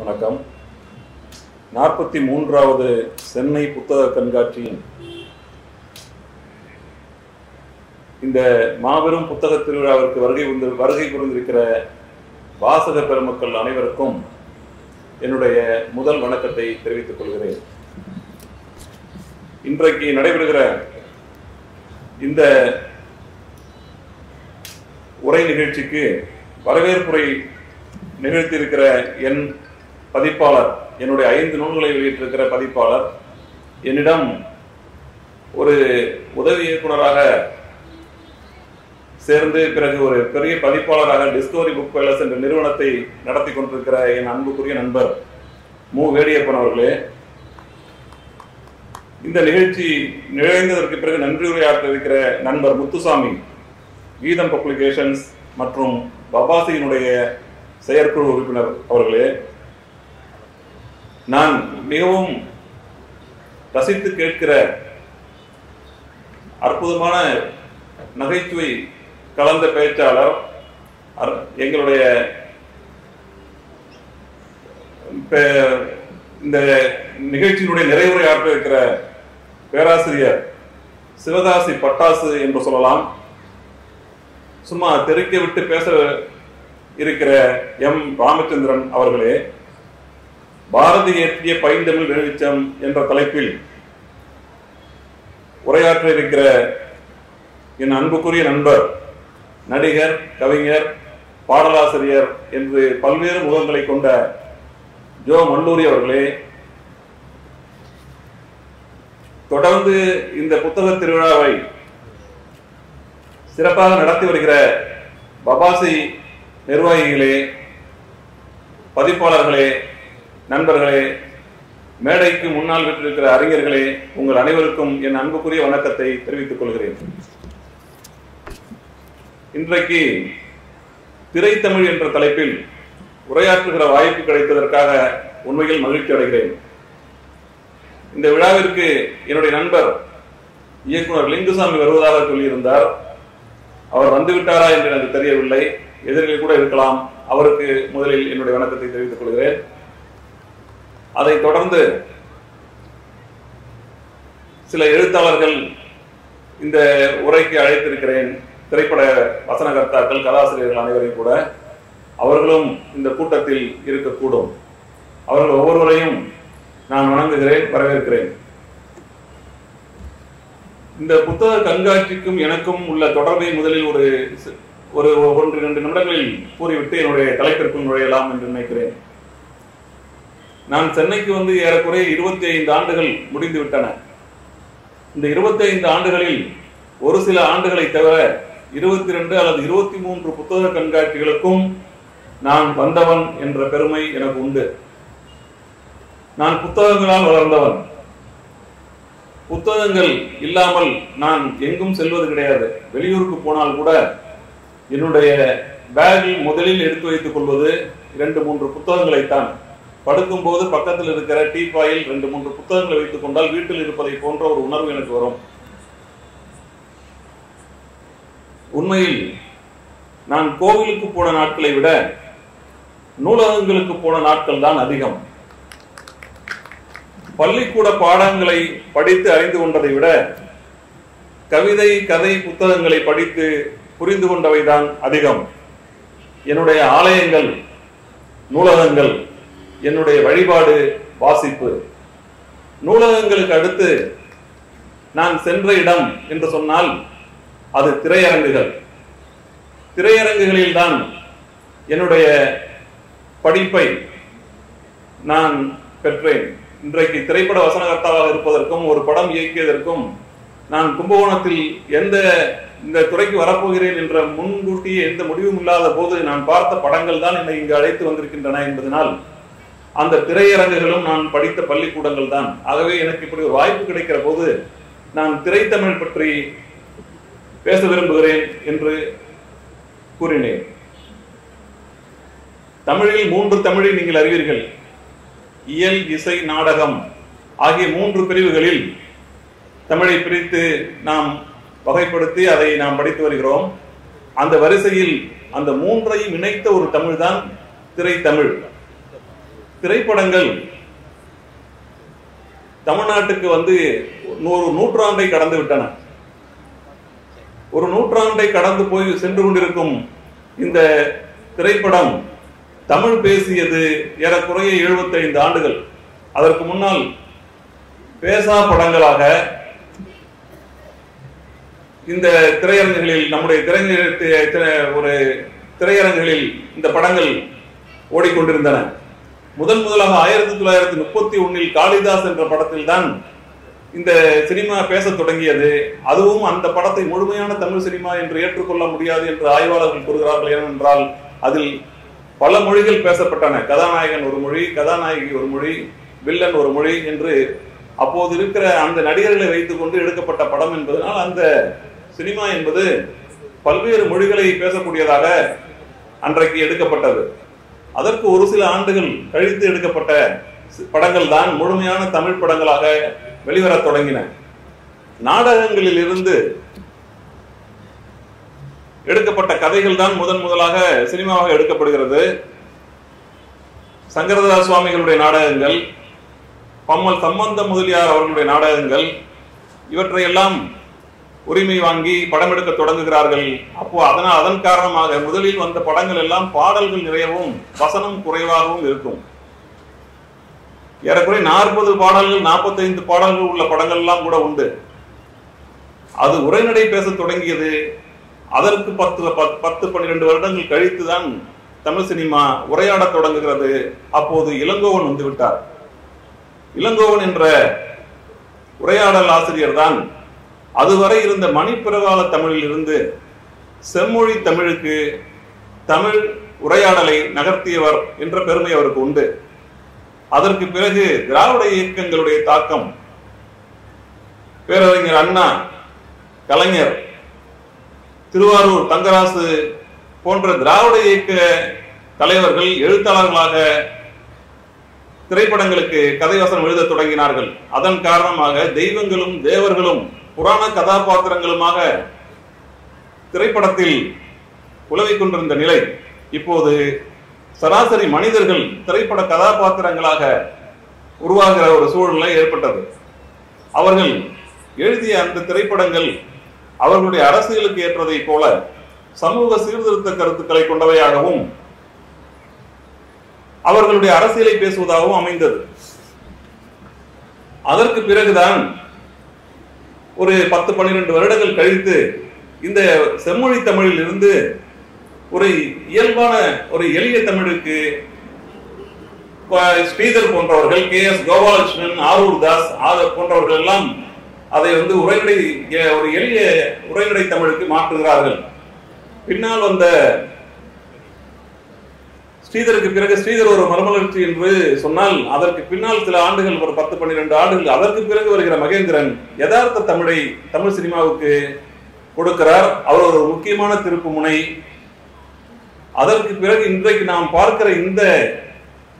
வணக்கம். நாற்பத்தி மூன்றாவது சென்னை புத்தக கண்காட்சியின் இந்த மாபெரும் புத்தக திருவிழாவிற்கு வருகை புரிந்து வருகை புரிந்திருக்கிற வாசக பெருமக்கள் அனைவருக்கும் என்னுடைய முதல் வணக்கத்தை தெரிவித்துக் கொள்கிறேன். இன்றைக்கு நடைபெறுகிற இந்த உரை நிகழ்ச்சிக்கு வரவேற்புரை நிகழ்த்தியிருக்கிற என் பதிப்பாளர். என்னுடைய ஐந்து நூல்களை வெளியிட்டிருக்கிற பதிப்பாளர். என்னிடம் ஒரு உதவி இயக்குனராக சேர்ந்து பிறகு ஒரு பெரிய பதிப்பாளராக டிஸ்கவரி புக் பேலஸ் என்ற நிறுவனத்தை நடத்தி கொண்டிருக்கிற என் அன்புக்குரிய நண்பர் மு. வேடியப்பன் அவர்களே இந்த நிகழ்ச்சி நிகழ்ந்ததற்கு பிறகு நன்றியுரையாற்ற இருக்கிற நண்பர் முத்துசாமி கீதம் பப்ளிகேஷன்ஸ் மற்றும் பபாசியினுடைய செயற்குழு உறுப்பினர் அவர்களே நான் மிகவும் ரசித்து கேட்கிற அற்புதமான நகைச்சுவை கலந்த பேச்சாளர் அர்- எங்களுடைய பே- இந்த நிகழ்ச்சியினுடைய நிறைவுரை ஆற்ற இருக்கிற பேராசிரியர் சிவதாசி பட்டாசு என்று சொல்லலாம். சும்மா தெருக்க விட்டு பேச இருக்கிற எம். ராமச்சந்திரன் அவர்களே பாரதி இயற்றிய பைந்தமிழ் வெளிச்சம் என்ற தலைப்பில் உரையாற்ற இருக்கிற என் அன்புக்குரிய நண்பர் நடிகர் கவிஞர் பாடலாசிரியர் என்று பல்வேறு முகங்களை கொண்ட ஜோ மல்லூரி அவர்களே தொடர்ந்து இந்த புத்தக திருவிழாவை சிறப்பாக நடத்தி வருகிற பபாசி நிர்வாகிகளே பதிப்பாளர்களே நண்பர்களே மேடைக்கு முன்னால் விட்டிருக்கிற அறிஞர்களே உங்கள் அனைவருக்கும் என் அன்புக்குரிய வணக்கத்தை தெரிவித்துக் கொள்கிறேன். இன்றைக்கு திரைத்தமிழ் என்ற தலைப்பில் உரையாற்றுகிற வாய்ப்பு கிடைத்ததற்காக உண்மையில் மகிழ்ச்சி அடைகிறேன். இந்த விழாவிற்கு என்னுடைய நண்பர் இயக்குனர் லிங்குசாமி வருவதாக சொல்லியிருந்தார். அவர் வந்து விட்டாரா என்று எனக்கு தெரியவில்லை. எதிரில் கூட இருக்கலாம். அவருக்கு முதலில் என்னுடைய வணக்கத்தை தெரிவித்துக் கொள்கிறேன். அதை தொடர்ந்து சில எழுத்தாளர்கள் இந்த உரைக்கு அழைத்திருக்கிறேன். திரைப்பட வசனகர்த்தாக்கள் கதாசிரியர்கள் அனைவரையும் கூட. அவர்களும் இந்த கூட்டத்தில் இருக்கக்கூடும். அவர்கள் ஒவ்வொருவரையும் நான் வணங்குகிறேன் வரவேற்கிறேன். இந்த புத்தக கண்காட்சிக்கும் எனக்கும் உள்ள தொடர்பை முதலில் ஒரு ஒரு ஒன்று இரண்டு நிமிடங்களில் கூறிவிட்டு என்னுடைய தலைப்பிற்குள் நுழையலாம் என்று நினைக்கிறேன். நான் சென்னைக்கு வந்து ஏறக்குறைய இருபத்தி ஐந்து ஆண்டுகள் முடிந்து விட்டன. இந்த இருபத்தி ஐந்து ஆண்டுகளில் ஒரு சில ஆண்டுகளை தவிர இருபத்தி ரெண்டு அல்லது இருபத்தி மூன்று புத்தக கண்காட்சிகளுக்கும் நான் வந்தவன் என்ற பெருமை எனக்கு உண்டு. நான் புத்தகங்களால் வளர்ந்தவன். புத்தகங்கள் இல்லாமல் நான் எங்கும் செல்வது கிடையாது. வெளியூருக்கு போனால் கூட என்னுடைய பேக்கில் முதலில் எடுத்து வைத்துக் கொள்வது இரண்டு மூன்று புத்தகங்களைத்தான். படுக்கும்போது பக்கத்தில் இருக்கிற டீ பாயில் ரெண்டு மூன்று புத்தகங்களை வைத்துக் கொண்டால் வீட்டில் இருப்பதை போன்ற ஒரு உணர்வு எனக்கு வரும். உண்மையில் நான் கோவிலுக்கு போன நாட்களை விட நூலகங்களுக்கு போன நாட்கள் தான் அதிகம். பள்ளிக்கூட பாடங்களை படித்து அறிந்து கொண்டதை விட கவிதை கதை புத்தகங்களை படித்து புரிந்து கொண்டவைதான் அதிகம். என்னுடைய ஆலயங்கள் நூலகங்கள் என்னுடைய வழிபாடு வாசிப்பு. நூலகங்களுக்கு அடுத்து நான் சென்ற இடம் என்று சொன்னால் அது திரையரங்குகள். திரையரங்குகளில்தான் என்னுடைய படிப்பை நான் பெற்றேன். இன்றைக்கு திரைப்பட வசனகர்த்தாவாக இருப்பதற்கும் ஒரு படம் இயக்கியதற்கும் நான் கும்பகோணத்தில் எந்த இந்த துறைக்கு வரப்போகிறேன் என்ற முன்கூட்டியே எந்த முடிவும் இல்லாத போது நான் பார்த்த படங்கள் தான் என்னை இங்கு அழைத்து வந்திருக்கின்றன என்பதனால் அந்த திரையரங்குகளும் நான் படித்த பள்ளிக்கூடங்கள் தான் ஆகவே எனக்கு இப்படி ஒரு வாய்ப்பு கிடைக்கிற போது நான் திரைத்தமிழ் பற்றி பேச விரும்புகிறேன் என்று கூறினேன். தமிழில் மூன்று தமிழை நீங்கள் அறிவீர்கள். இயல் இசை நாடகம் ஆகிய மூன்று பிரிவுகளில் தமிழை பிரித்து நாம் வகைப்படுத்தி அதை நாம் படித்து வருகிறோம். அந்த வரிசையில் அந்த மூன்றையும் இணைத்த ஒரு தமிழ் தான் திரைத்தமிழ். திரைப்படங்கள் தமிழ்நாட்டுக்கு வந்து நூறு நூற்றாண்டை கடந்து விட்டன. ஒரு நூற்றாண்டை கடந்து போய் சென்று கொண்டிருக்கும் இந்த திரைப்படம் தமிழ் பேசியது ஏறக்குறைய 75 ஆண்டுகள். அதற்கு முன்னால் பேசா படங்களாக இந்த திரையரங்குகளில் நம்முடைய திரையரங்க ஒரு திரையரங்குகளில் இந்த படங்கள் ஓடிக்கொண்டிருந்தன. முதன் முதலாக ஆயிரத்தி தொள்ளாயிரத்தி முப்பத்தி ஒன்னில் காளிதாஸ் என்ற படத்தில் தான் இந்த சினிமா பேசத் தொடங்கியது. அதுவும் அந்த படத்தை முழுமையான தமிழ் சினிமா என்று ஏற்றுக்கொள்ள முடியாது என்று ஆய்வாளர்கள் கூறுகிறார்கள் ஏனென்றால் அதில் பல மொழிகள் பேசப்பட்டன. கதாநாயகன் ஒரு மொழி கதாநாயகி ஒரு மொழி வில்லன் ஒரு மொழி என்று அப்போது இருக்கிற அந்த நடிகர்களை வைத்துக் கொண்டு எடுக்கப்பட்ட படம் என்பதனால் அந்த சினிமா என்பது பல்வேறு மொழிகளை பேசக்கூடியதாக அன்றைக்கு எடுக்கப்பட்டது. அதற்கு ஒரு சில ஆண்டுகள் கழித்து எடுக்கப்பட்ட படங்கள் தான் முழுமையான தமிழ் படங்களாக வெளிவரத் தொடங்கின. நாடகங்களில் இருந்து எடுக்கப்பட்ட கதைகள் தான் முதன் முதலாக சினிமாவாக எடுக்கப்படுகிறது. சங்கரதாஸ் சுவாமிகளுடைய நாடகங்கள் பம்மல் சம்பந்த முதலியார் அவர்களுடைய நாடகங்கள் இவற்றையெல்லாம் உரிமை வாங்கி படம் எடுக்க தொடங்குகிறார்கள். அப்போ அதனால் அதன் காரணமாக முதலில் வந்த படங்கள் எல்லாம் பாடல்கள் நிறையவும் வசனம் குறைவாகவும் இருக்கும். ஏறக்குறை நாற்பது பாடல்கள் நாற்பத்தைந்து பாடல்கள் உள்ள படங்கள் எல்லாம் கூட உண்டு. அது உரைநடை பேச தொடங்கியது. அதற்கு பத்து பத்- பத்து பன்னிரெண்டு வருடங்கள் கழித்துதான் தமிழ் சினிமா உரையாடத் தொடங்குகிறது. அப்போது இளங்கோவன் வந்து விட்டார். இளங்கோவன் என்ற உரையாடல் ஆசிரியர் தான் அதுவரை இருந்த மணிப்பிரகால தமிழில் இருந்து செம்மொழி தமிழுக்கு தமிழ் உரையாடலை நகர்த்தியவர் என்ற பெருமை அவருக்கு உண்டு. அதற்கு பிறகு திராவிட இயக்கங்களுடைய தாக்கம் பேரறிஞர் அண்ணா கலைஞர் திருவாரூர் தங்கராசு போன்ற திராவிட இயக்க தலைவர்கள் எழுத்தாளர்களாக திரைப்படங்களுக்கு கதைவசனம் எழுதத் தொடங்கினார்கள். அதன் காரணமாக தெய்வங்களும் தேவர்களும் புராண கதாபாத்திரங்களுமாக திரைப்படத்தில் உலவிக் கொண்டிருந்த நிலை இப்போது சராசரி மனிதர்கள் திரைப்பட கதாபாத்திரங்களாக உருவாகிற ஒரு சூழ்நிலை ஏற்பட்டது. அவர்கள் எழுதிய அந்த திரைப்படங்கள் அவர்களுடைய அரசியலுக்கு ஏற்றதைப் போல சமூக சீர்திருத்த கருத்துக்களை கொண்டவையாகவும் அவர்களுடைய அரசியலை பேசுவதாகவும் அமைந்தது. அதற்கு பிறகுதான் ஒரு பத்து பன்னிரண்டு வருடங்கள் கழித்து இந்த செம்மொழி தமிழில் இருந்து ஒரு இயல்பான ஒரு எளிய தமிழுக்கு ஸ்ரீதர் போன்றவர்கள் கே எஸ் கோபாலகிருஷ்ணன் ஆரூர் தாஸ் போன்றவர்கள் எல்லாம் அதை வந்து உரைநடை ஒரு எளிய உரைநடை தமிழுக்கு மாற்றுகிறார்கள். பின்னால் வந்த ஸ்ரீதருக்கு பிறகு ஸ்ரீதர் ஒரு மறுமலர்ச்சி என்று சொன்னால் அதற்கு பின்னால் சில ஆண்டுகள் ஒரு பத்து பன்னிரெண்டு ஆண்டுகள் அதற்கு பிறகு வருகிற மகேந்திரன் யதார்த்த தமிழை தமிழ் சினிமாவுக்கு கொடுக்கிறார். அவர் ஒரு முக்கியமான திருப்பு முனை. அதற்கு பிறகு இன்றைக்கு நாம் பார்க்கிற இந்த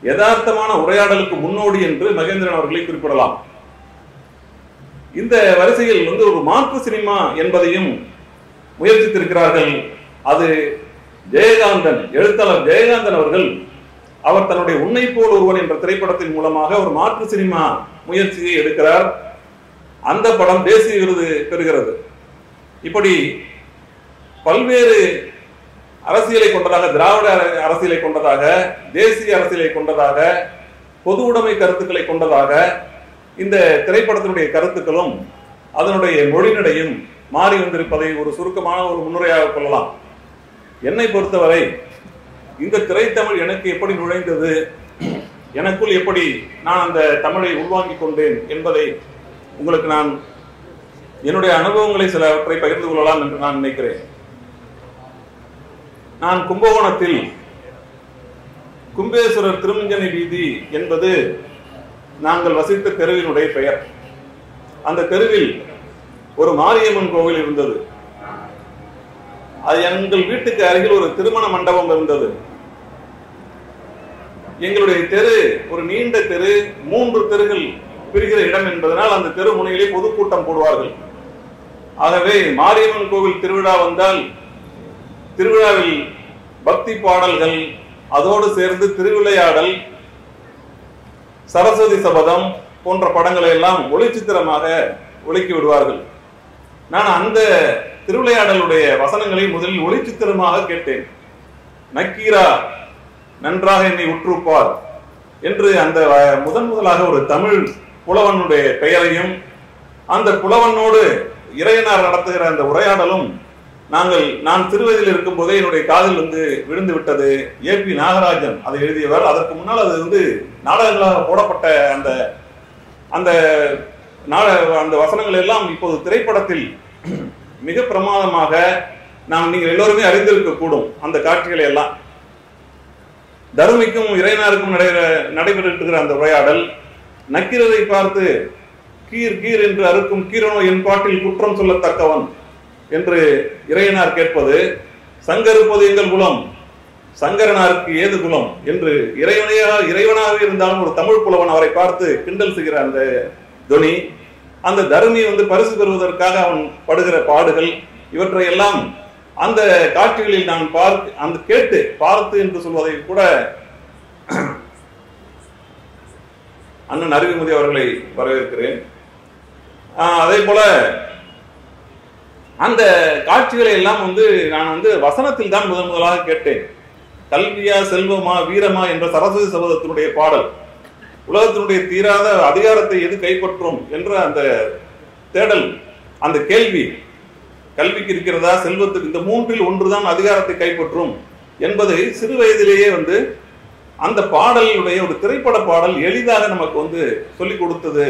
யதார்த்தமான உரையாடலுக்கு முன்னோடி என்று மகேந்திரன் அவர்களை குறிப்பிடலாம். இந்த வரிசையில் வந்து ஒரு மாற்று சினிமா என்பதையும் முயற்சித்திருக்கிறார்கள். அது ஜெயகாந்தன் எழுத்தாளர் ஜெயகாந்தன் அவர்கள் அவர் தன்னுடைய உன்னை போல் ஒருவன் என்ற திரைப்படத்தின் மூலமாக ஒரு மாற்று சினிமா முயற்சியை எடுக்கிறார். அந்த படம் தேசிய விருது பெறுகிறது. இப்படி பல்வேறு அரசியலை கொண்டதாக திராவிட அரசியலை கொண்டதாக தேசிய அரசியலை கொண்டதாக பொது உடைமை கருத்துக்களை கொண்டதாக இந்த திரைப்படத்தினுடைய கருத்துக்களும் அதனுடைய மொழிநடையும் மாறி வந்திருப்பதை ஒரு சுருக்கமான ஒரு முன்னுரையாக கொள்ளலாம். என்னை பொறுத்தவரை இந்த திரைத்தமிழ் எனக்கு எப்படி நுழைந்தது? எனக்குள் எப்படி நான் அந்த தமிழை உள்வாங்கிக் கொண்டேன் என்பதை உங்களுக்கு நான் என்னுடைய அனுபவங்களை சிலவற்றை பகிர்ந்து கொள்ளலாம் என்று நான் நினைக்கிறேன். நான் கும்பகோணத்தில் கும்பேஸ்வரர் திருமஞ்சனை வீதி என்பது நாங்கள் வசித்த தெருவினுடைய பெயர். அந்த தெருவில் ஒரு மாரியம்மன் கோவில் இருந்தது. அது எங்கள் வீட்டுக்கு அருகில் ஒரு திருமண மண்டபம் இருந்தது. எங்களுடைய தெரு ஒரு நீண்ட தெரு மூன்று தெருகள் பிரிகிற இடம் என்பதனால் அந்த தெரு முனையிலே பொதுக்கூட்டம் போடுவார்கள். ஆகவே மாரியம்மன் கோவில் திருவிழா வந்தால் திருவிழாவில் பக்தி பாடல்கள் அதோடு சேர்ந்து திருவிளையாடல் சரஸ்வதி சபதம் போன்ற படங்களை எல்லாம் ஒளிச்சித்திரமாக ஒழுக்கி விடுவார்கள். நான் அந்த திருவிளையாடலுடைய வசனங்களை முதலில் ஒளிச்சித்திரமாக கேட்டேன். நக்கீரா நன்றாக என்னை உற்றுப்பார் என்று அந்த முதன் முதலாக ஒரு தமிழ் புலவனுடைய பெயரையும் அந்த புலவனோடு இறையனார் நடத்துகிற அந்த உரையாடலும் நாங்கள் நான் திருவயதில் இருக்கும் போதே என்னுடைய காதில் வந்து விழுந்து விட்டது. ஏ. பி. நாகராஜன் அதை எழுதியவர். அதற்கு முன்னால் அது வந்து நாடகங்களாக போடப்பட்ட அந்த அந்த நாட அந்த வசனங்கள் எல்லாம் இப்போது திரைப்படத்தில் மிக பிரமாதமாக நாம் நீங்கள் எல்லோருமே அறிந்திருக்க கூடும் அந்த காட்சிகளை எல்லாம். தருமிக்கும் இறைனாருக்கும் நடைபெற நடைபெற்றிருக்கிற அந்த உரையாடல் நக்கீரரை பார்த்து கீர் கீர் என்று அறுக்கும் கீரனோ என் பாட்டில் குற்றம் சொல்லத்தக்கவன் என்று இறையனார் கேட்பது சங்கருப்பது எங்கள் குலம் சங்கரனாருக்கு ஏது குலம் என்று இறைவனையா இறைவனாக இருந்தாலும் ஒரு தமிழ் புலவன் அவரை பார்த்து கிண்டல் செய்கிற அந்த துணி அந்த தருமி வந்து பரிசு பெறுவதற்காக அவன் படுகிற பாடுகள் இவற்றை எல்லாம் அந்த காட்சிகளில் நான் பார்த்து அந்த கேட்டு பார்த்து என்று சொல்வதை கூட அண்ணன் அறிவுமதி அவர்களை வரவேற்கிறேன். அதே போல அந்த காட்சிகளை எல்லாம் வந்து நான் வந்து வசனத்தில் தான் முதன் முதலாக கேட்டேன். கல்வியா செல்வமா வீரமா என்ற சரஸ்வதி சபதத்தினுடைய பாடல். உலகத்தினுடைய தீராத அதிகாரத்தை எது கைப்பற்றும் என்ற அந்த தேடல் அந்த கேள்வி கல்விக்கு இருக்கிறதா செல்வத்துக்கு இந்த மூன்றில் ஒன்றுதான் அதிகாரத்தை கைப்பற்றும் என்பதை சிறு வயதிலேயே வந்து அந்த பாடலுடைய ஒரு திரைப்பட பாடல் எளிதாக நமக்கு வந்து சொல்லிக் கொடுத்தது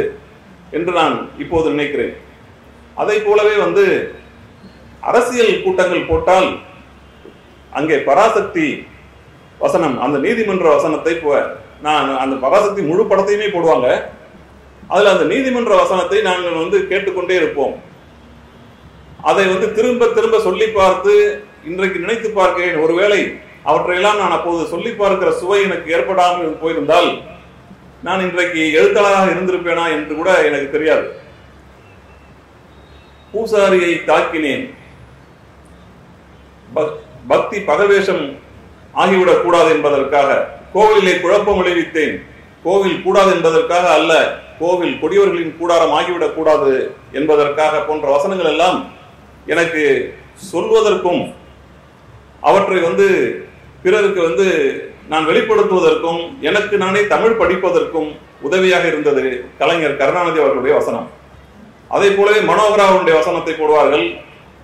என்று நான் இப்போது நினைக்கிறேன். அதை போலவே வந்து அரசியல் கூட்டங்கள் போட்டால் அங்கே பராசக்தி வசனம் அந்த நீதிமன்ற வசனத்தை நான் அந்த பராசக்தி முழு படத்தையுமே போடுவாங்க. அதுல அந்த நீதிமன்ற வசனத்தை நாங்கள் வந்து கேட்டுக்கொண்டே இருப்போம். அதை வந்து திரும்ப திரும்ப சொல்லி பார்த்து இன்றைக்கு நினைத்து பார்க்கிறேன். ஒருவேளை அவற்றையெல்லாம் நான் அப்போது சொல்லி பார்க்கிற சுவை எனக்கு ஏற்படாமல் போயிருந்தால் நான் இன்றைக்கு எழுத்தாளராக இருந்திருப்பேனா என்று கூட எனக்கு தெரியாது. பூசாரியை தாக்கினேன். பக்- பக்தி பகவேஷம் ஆகிவிடக் கூடாது என்பதற்காக. கோவிலை குழப்பம் விளைவித்தேன். கோவில் கூடாது என்பதற்காக அல்ல கோவில் கொடியவர்களின் கூடாரம் ஆகிவிடக் கூடாது என்பதற்காக போன்ற வசனங்கள் எல்லாம் எனக்கு சொல்வதற்கும் அவற்றை வந்து பிறருக்கு வந்து நான் வெளிப்படுத்துவதற்கும் எனக்கு நானே தமிழ் படிப்பதற்கும் உதவியாக இருந்தது கலைஞர் கருணாநிதி அவர்களுடைய வசனம். அதே போலவே மனோகராவுடைய வசனத்தை போடுவார்கள்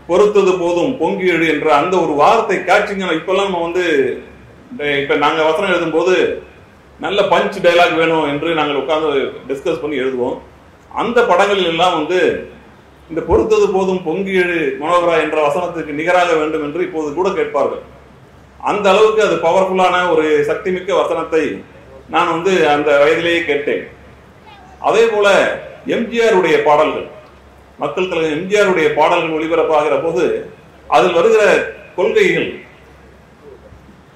பொறுத்தது போதும் பொங்கி எழு என்ற அந்த ஒரு வார்த்தை கேட்சிங்க இப்பெல்லாம் நம்ம வந்து இப்போ நாங்கள் வசனம் எழுதும்போது நல்ல பஞ்ச் டயலாக் வேணும் என்று நாங்கள் உட்காந்து டிஸ்கஸ் பண்ணி எழுதுவோம். அந்த படங்களில் எல்லாம் வந்து இந்த பொறுத்தது போதும் பொங்கி எழு மனோகரா என்ற வசனத்துக்கு நிகராக வேண்டும் என்று இப்போது கூட கேட்பார்கள். அந்த அளவுக்கு அது பவர்ஃபுல்லான ஒரு சக்திமிக்க வசனத்தை நான் வந்து அந்த வயதிலேயே கேட்டேன். அதே போல எம்ஜிஆருடைய பாடல்கள் மக்கள் தலைவர் எம்ஜிஆருடைய பாடல்கள் ஒளிபரப்பாகிற போது அதில் வருகிற கொள்கைகள்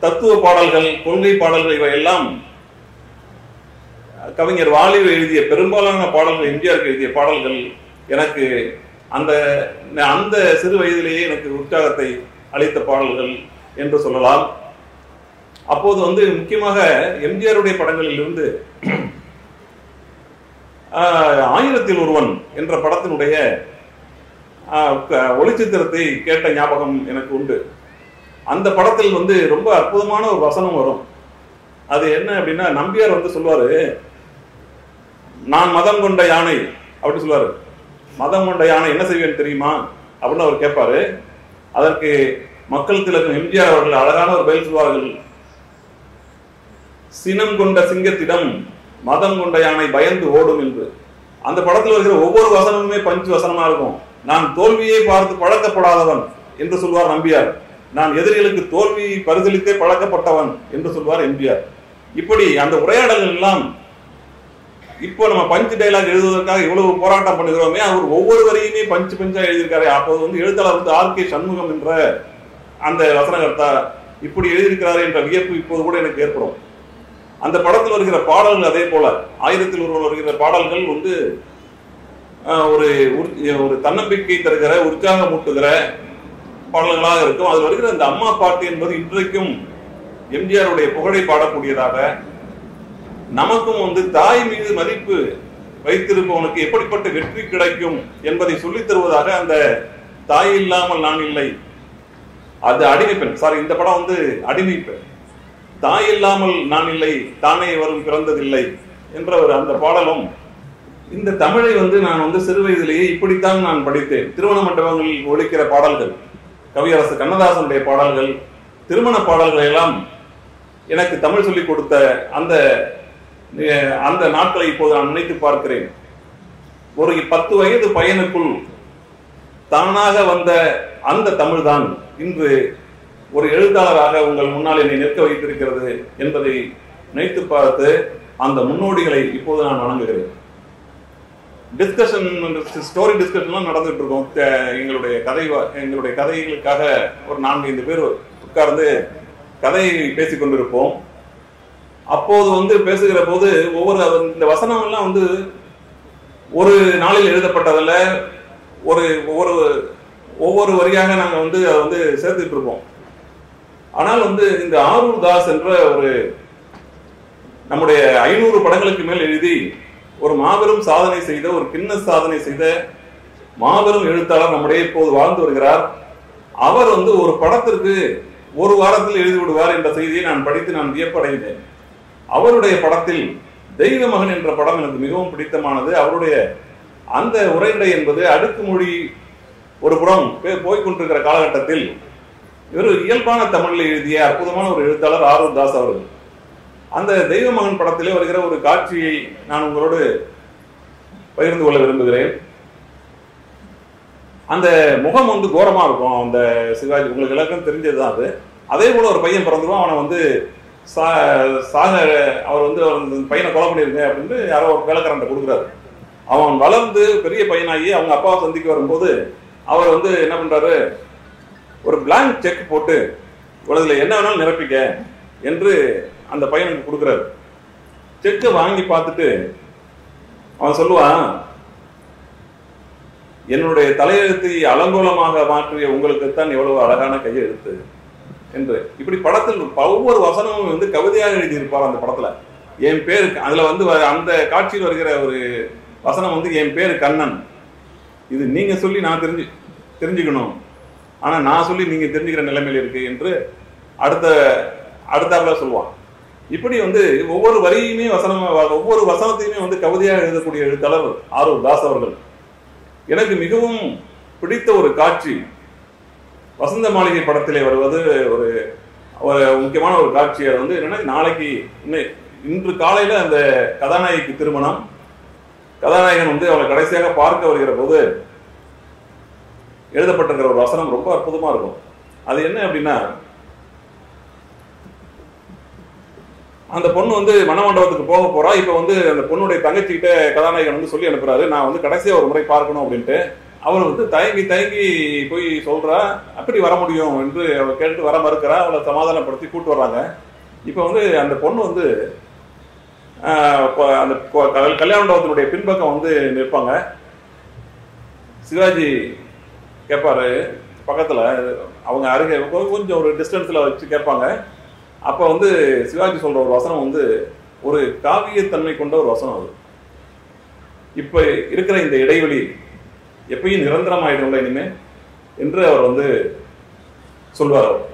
தத்துவ பாடல்கள் கொள்கை பாடல்கள் இவையெல்லாம் கவிஞர் வாலி எழுதிய பெரும்பாலான பாடல்கள் எம்ஜிஆருக்கு எழுதிய பாடல்கள் எனக்கு அந்த அந்த சிறு வயதிலேயே எனக்கு உற்சாகத்தை அளித்த பாடல்கள் என்று சொல்லலாம். அப்போது வந்து முக்கியமாக எம்ஜிஆருடைய படங்களில் இருந்து ஆயிரத்தில் ஒருவன் என்ற படத்தினுடைய ஒளிச்சித்திரத்தை கேட்ட ஞாபகம் எனக்கு உண்டு. அந்த படத்தில் வந்து ரொம்ப அற்புதமான ஒரு வசனம் வரும். அது என்ன அப்படின்னா நம்பியார் வந்து சொல்லுவாரு நான் மதம் கொண்ட யானை அப்படின்னு சொல்லுவாரு. மதம் கொண்ட யானை என்ன செய்வேன் தெரியுமா? அப்படின்னு அவர் கேட்பாரு. அதற்கு மக்கள் திலகம் எம்ஜிஆர் அவர்கள் அழகான ஒரு பதில் சொல்வார்கள். சினம் கொண்ட சிங்கத்திடம் மதம் கொண்ட யானை பயந்து ஓடும் என்று. அந்த படத்தில் வருகிற ஒவ்வொரு வசனமுமே பஞ்சு வசனமா இருக்கும். நான் தோல்வியை பார்த்து பழக்கப்படாதவன் என்று சொல்வார் நம்பியார். நான் எதிரிகளுக்கு தோல்வி பரிசீலித்தே பழக்கப்பட்டவன் என்று சொல்வார் எம்ஜிஆர். இப்படி அந்த உரையாடல்கள் எல்லாம் இப்போ நம்ம பஞ்சு டைலாக் எழுதுவதற்காக இவ்வளவு போராட்டம் பண்ணுகிறோமே அவர் ஒவ்வொரு வரியுமே பஞ்சு பஞ்சா எழுதியிருக்காரு. அப்போது வந்து எழுத்தாளர் வந்து ஆர் கே சண்முகம் என்ற அந்த வசனகர்த்தா இப்படி எழுதியிருக்கிறார் என்ற வியப்பு இப்போது கூட எனக்கு ஏற்படும். அந்த படத்தில் வருகிற பாடல்கள் அதே போல. ஆயிரத்தில் ஒருவர் வருகிற பாடல்கள் வந்து ஒரு ஒரு தன்னம்பிக்கை தருகிற உற்சாகமூட்டுகிற பாடல்களாக இருக்கும். அதில் வருகிற அந்த அம்மா பாட்டு என்பது இன்றைக்கும் எம்ஜிஆருடைய புகழை பாடக்கூடியதாக நமக்கும் வந்து தாய் மீது மதிப்பு வைத்திருப்பவனுக்கு எப்படிப்பட்ட வெற்றி கிடைக்கும் என்பதை சொல்லித் தருவதாக அந்த தாய் இல்லாமல் நான் இல்லை. அது அடிமை பெண். சாரி இந்த படம் வந்து அடிமை பெண். தாய் இல்லாமல் நான் இல்லை தானே வரும் பிறந்ததில்லை என்ற ஒரு அந்த பாடலும் இந்த தமிழை வந்து நான் வந்து சிறு வயதிலேயே இப்படித்தான் நான் படித்தேன். திருமண மண்டபங்களில் ஒழிக்கிற பாடல்கள். கவியரசு கண்ணதாசனுடைய பாடல்கள் திருமண பாடல்கள் எல்லாம் எனக்கு தமிழ் சொல்லிக் கொடுத்த அந்த அந்த நாட்களை இப்போது நான் நினைத்து பார்க்கிறேன். ஒரு பத்து வயது பையனுக்குள் தானாக வந்த அந்த தமிழ்தான் இன்று ஒரு எழுத்தாளராக உங்கள் முன்னால் என்னை நிற்க வைத்திருக்கிறது என்பதை நினைத்து பார்த்து அந்த முன்னோடிகளை இப்போது நான் வணங்குகிறேன். டிஸ்கஷன் ஸ்டோரி டிஸ்கஷன்லாம் நடந்துட்டு இருக்கோம். எங்களுடைய கதை வ- எங்களுடைய கதைகளுக்காக ஒரு நான்கு ஐந்து பேர் உட்கார்ந்து கதையை பேசி கொண்டிருப்போம். அப்போது வந்து பேசுகிற போது ஒவ்வொரு இந்த வசனம் எல்லாம் வந்து ஒரு நாளில் எழுதப்பட்டதில் ஒரு ஒவ்வொரு ஒவ்வொரு வரியாக நாங்கள் வந்து அதை வந்து சேர்த்துட்டு இருப்போம். ஆனால் வந்து இந்த ஆரூர் தாஸ் என்ற ஒரு நம்முடைய ஐநூறு படங்களுக்கு மேல் எழுதி ஒரு மாபெரும் சாதனை செய்த ஒரு கிண்ண சாதனை செய்த மாபெரும் எழுத்தாளர் நம்முடைய இப்போது வாழ்ந்து வருகிறார். அவர் வந்து ஒரு படத்திற்கு ஒரு வாரத்தில் எழுதி விடுவார் என்ற செய்தியை நான் படித்து நான் வியப்படைந்தேன். அவருடைய படத்தில் தெய்வ மகன் என்ற படம் எனக்கு மிகவும் பிடித்தமானது. அவருடைய அந்த உரைநடை என்பது அடுக்குமொழி ஒரு புறம் போய்கொண்டிருக்கிற காலகட்டத்தில் இவர் இயல்பான தமிழில் எழுதிய அற்புதமான ஒரு எழுத்தாளர் ஆரூர் தாஸ் அவர்கள். அந்த தெய்வ மகன் படத்திலே வருகிற ஒரு காட்சியை நான் உங்களோடு பகிர்ந்து கொள்ள விரும்புகிறேன். அந்த முகம் வந்து கோரமா இருக்கும். அந்த சிவாஜி உங்களுக்கு எல்லாருக்கும் தெரிஞ்சதுதான் அது. அதே போல ஒரு பையன் பிறந்துருவான். அவனை வந்து சா- சாக அவர் வந்து அவர் பையனை கொலை பண்ணிருங்க அப்படின்னு யாரோ ஒரு வேலைக்காரன் கொடுக்குறாரு. அவன் வளர்ந்து பெரிய பையனாகி அவங்க அப்பாவை சந்திக்க வரும்போது அவர் வந்து என்ன பண்றாரு? ஒரு பிளாங்க் செக் போட்டு உலகத்துல என்ன வேணாலும் நிரப்பிக்க என்று அந்த பையனுக்கு கொடுக்குறாரு. செக்கை வாங்கி பார்த்துட்டு அவன் சொல்லுவான் என்னுடைய தலையெழுத்தை அலங்கோலமாக மாற்றிய உங்களுக்குத்தான் எவ்வளவு அழகான கையெழுத்து என்று. இப்படி படத்தில் ஒவ்வொரு வசனமும் வந்து கவிதையாக எழுதியிருப்பார் அந்த படத்துல. என் பேர் அதுல வந்து வ- அந்த காட்சியில் வருகிற ஒரு வசனம் வந்து என் பேர் கண்ணன். இது நீங்க சொல்லி நான் தெரிஞ்சு தெரிஞ்சுக்கணும். ஆனா நான் சொல்லி நீங்க தெரிஞ்சுக்கிற நிலைமையில் இருக்கு என்று அடுத்த அடுத்தாப்புல சொல்லுவான். இப்படி வந்து ஒவ்வொரு வரியுமே வசனம் ஒவ்வொரு வசனத்தையுமே வந்து கவிதையாக எழுதக்கூடிய எழுத்தாளர் ஆரூர் தாஸ் அவர்கள். எனக்கு மிகவும் பிடித்த ஒரு காட்சி வசந்த மாளிகை படத்திலே வருவது ஒரு ஒரு முக்கியமான ஒரு காட்சி. அது வந்து என்னன்னா நாளைக்கு இன்று காலையில அந்த கதாநாயகிக்கு திருமணம். கதாநாயகன் வந்து அவளை கடைசியாக பார்க்க வருகிற போது எழுதப்பட்டிருக்கிற ஒரு வசனம் ரொம்ப அற்புதமா இருக்கும். அது என்ன அப்படின்னா அந்த பொண்ணு வந்து மணமண்டபத்துக்கு போக போறா. இப்ப வந்து அந்த பொண்ணுடைய தங்கச்சிகிட்ட கதாநாயகன் வந்து சொல்லி அனுப்புறாரு. நான் வந்து கடைசியா ஒரு முறை பார்க்கணும் அப்படின்ட்டு. அவர் வந்து தயங்கி தயங்கி போய் சொல்றா. அப்படி வர முடியும் என்று அவள் கேட்டுட்டு வர மறுக்கிறா. அவளை சமாதானப்படுத்தி கூட்டு வர்றாங்க. இப்ப வந்து அந்த பொண்ணு வந்து அந்த கொ- கல்யாண மண்டபத்தினுடைய பின்பக்கம் வந்து நிற்பாங்க. சிவாஜி கேட்பாரு பக்கத்துல அவங்க அருகே கொஞ்சம் ஒரு டிஸ்டன்ஸ்ல வச்சு கேட்பாங்க. அப்போ வந்து சிவாஜி சொல்ற ஒரு வசனம் வந்து ஒரு காவியத்தன்மை கொண்ட ஒரு வசனம் அது. இப்போ இருக்கிற இந்த இடைவெளி எப்பயும் நிரந்தரமாயிடும்ல இனிமே என்று அவர் வந்து சொல்வார் அவர்.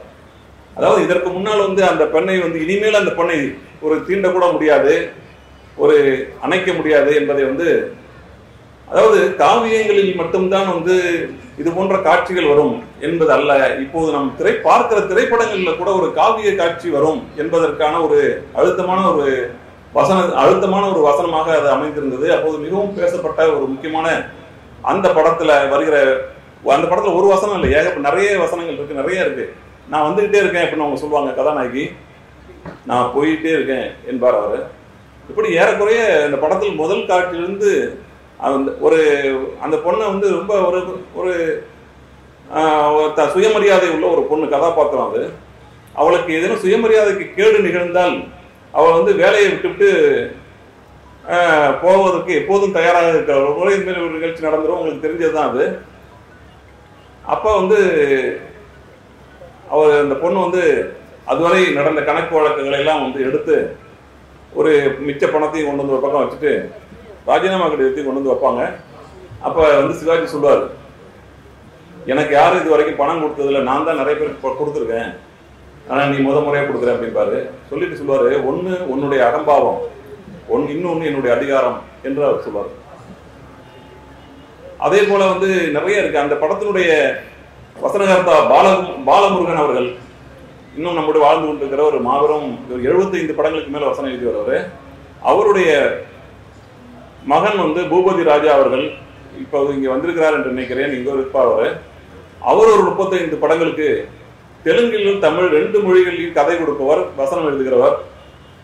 அதாவது இதற்கு முன்னால் வந்து அந்த பெண்ணை வந்து இனிமேல் அந்த பெண்ணை ஒரு தீண்டக்கூட முடியாது ஒரு அணைக்க முடியாது என்பதை வந்து அதாவது காவியங்களில் மட்டும்தான் வந்து இது போன்ற காட்சிகள் வரும் என்பது அல்ல. இப்போது நம் திரை பார்க்கிற திரைப்படங்களில் கூட ஒரு காவிய காட்சி வரும் என்பதற்கான ஒரு அழுத்தமான ஒரு வசன அழுத்தமான ஒரு வசனமாக அது அமைந்திருந்தது. அப்போது மிகவும் பேசப்பட்ட ஒரு முக்கியமான அந்த படத்துல வருகிற அந்த படத்துல ஒரு வசனம் இல்லை. ஏக நிறைய வசனங்கள் இருக்கு நிறைய இருக்கு. நான் வந்துகிட்டே இருக்கேன் அப்படின்னு அவங்க சொல்லுவாங்க கதாநாயகி நான் போயிட்டே இருக்கேன் என்பார் அவர். இப்படி ஏறக்குறைய இந்த படத்தில் முதல் காட்சியிலிருந்து அந்த ஒரு அந்த பொண்ணை வந்து ரொம்ப ஒரு ஒரு த- சுயமரியாதை உள்ள ஒரு பொண்ணு கதாபாத்திரம் அது. அவளுக்கு ஏதேனும் சுயமரியாதைக்கு கேடு நிகழ்ந்தால் அவள் வந்து வேலையை விட்டுவிட்டு போவதற்கு எப்போதும் தயாராக இருக்கிற ஒரு முறை இந்த மாதிரி ஒரு நிகழ்ச்சி நடந்துடும் உங்களுக்கு தெரிஞ்சதுதான் அது. அப்போ வந்து அவர் அந்த பொண்ணு வந்து அதுவரை நடந்த கணக்கு வழக்குகளை எல்லாம் வந்து எடுத்து ஒரு மிச்ச பணத்தையும் கொண்டு வந்து ஒரு பக்கம் வச்சுட்டு ராஜினாமா கடிதத்தையும் கொண்டு வந்து வைப்பாங்க. அப்ப வந்து சிவாஜி சொல்லுவார் எனக்கு யாரும் இது வரைக்கும் பணம் கொடுத்ததில்ல. நான் தான் நிறைய பேருக்கு கொடுத்துருக்கேன். ஆனா நீ முத முறையா கொடுக்குற அப்படிம்பாரு சொல்லிட்டு சொல்லுவாரு ஒண்ணு உன்னுடைய அகம்பாவம் ஒன்னு இன்னொன்று என்னுடைய அதிகாரம் என்று அவர் சொல்வார். அதே போல வந்து நிறைய இருக்கு. அந்த படத்தினுடைய வசனகர்த்தா பால பாலமுருகன் அவர்கள் இன்னும் நம்முடைய வாழ்ந்து கொண்டிருக்கிற ஒரு மாபெரும் ஒரு 75 படங்களுக்கு மேல வசனம் எழுதி வருவார். அவருடைய மகன் வந்து பூபதி ராஜா அவர்கள் இப்போ இங்கே வந்திருக்கிறார் என்று நினைக்கிறேன் இங்கே இருப்பார். அவரு அவர் ஒரு முப்பத்தைந்து படங்களுக்கு தெலுங்கிலும் தமிழ் ரெண்டு மொழிகளிலும் கதை கொடுப்பவர் வசனம் எழுதுகிறவர்.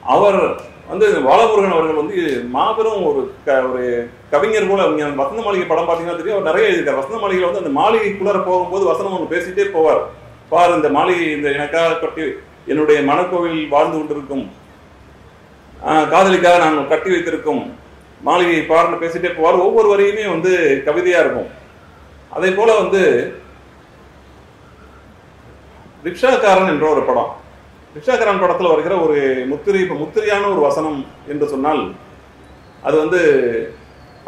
அவர் வந்து பாலமுருகன் அவர்கள் வந்து மாபெரும் ஒரு க- ஒரு கவிஞர் போல அவங்க வசந்த மாளிகை படம் பார்த்தீங்கன்னா தெரியும் அவர் நிறைய எழுதியிருக்கார். வசந்த மாளிகையில் வந்து அந்த மாளிகைக்குள்ளார போகும்போது வசனம் ஒன்று பேசிட்டே போவார். பார் இந்த மாளிகை இந்த எனக்காக கட்டி என்னுடைய மனக்கோவில் வாழ்ந்து கொண்டிருக்கும். காதலிக்காக நாங்கள் கட்டி வைத்திருக்கும். மாளிகை பாருன்னு பேசிட்டே போவார். ஒவ்வொரு வரியுமே வந்து கவிதையா இருக்கும். அதே போல வந்து ரிக்ஷாக்காரன் என்ற ஒரு படம். ரிக்ஷாக்காரன் படத்தில் வருகிற ஒரு முத்திரை இப்போ முத்திரையான ஒரு வசனம் என்று சொன்னால் அது வந்து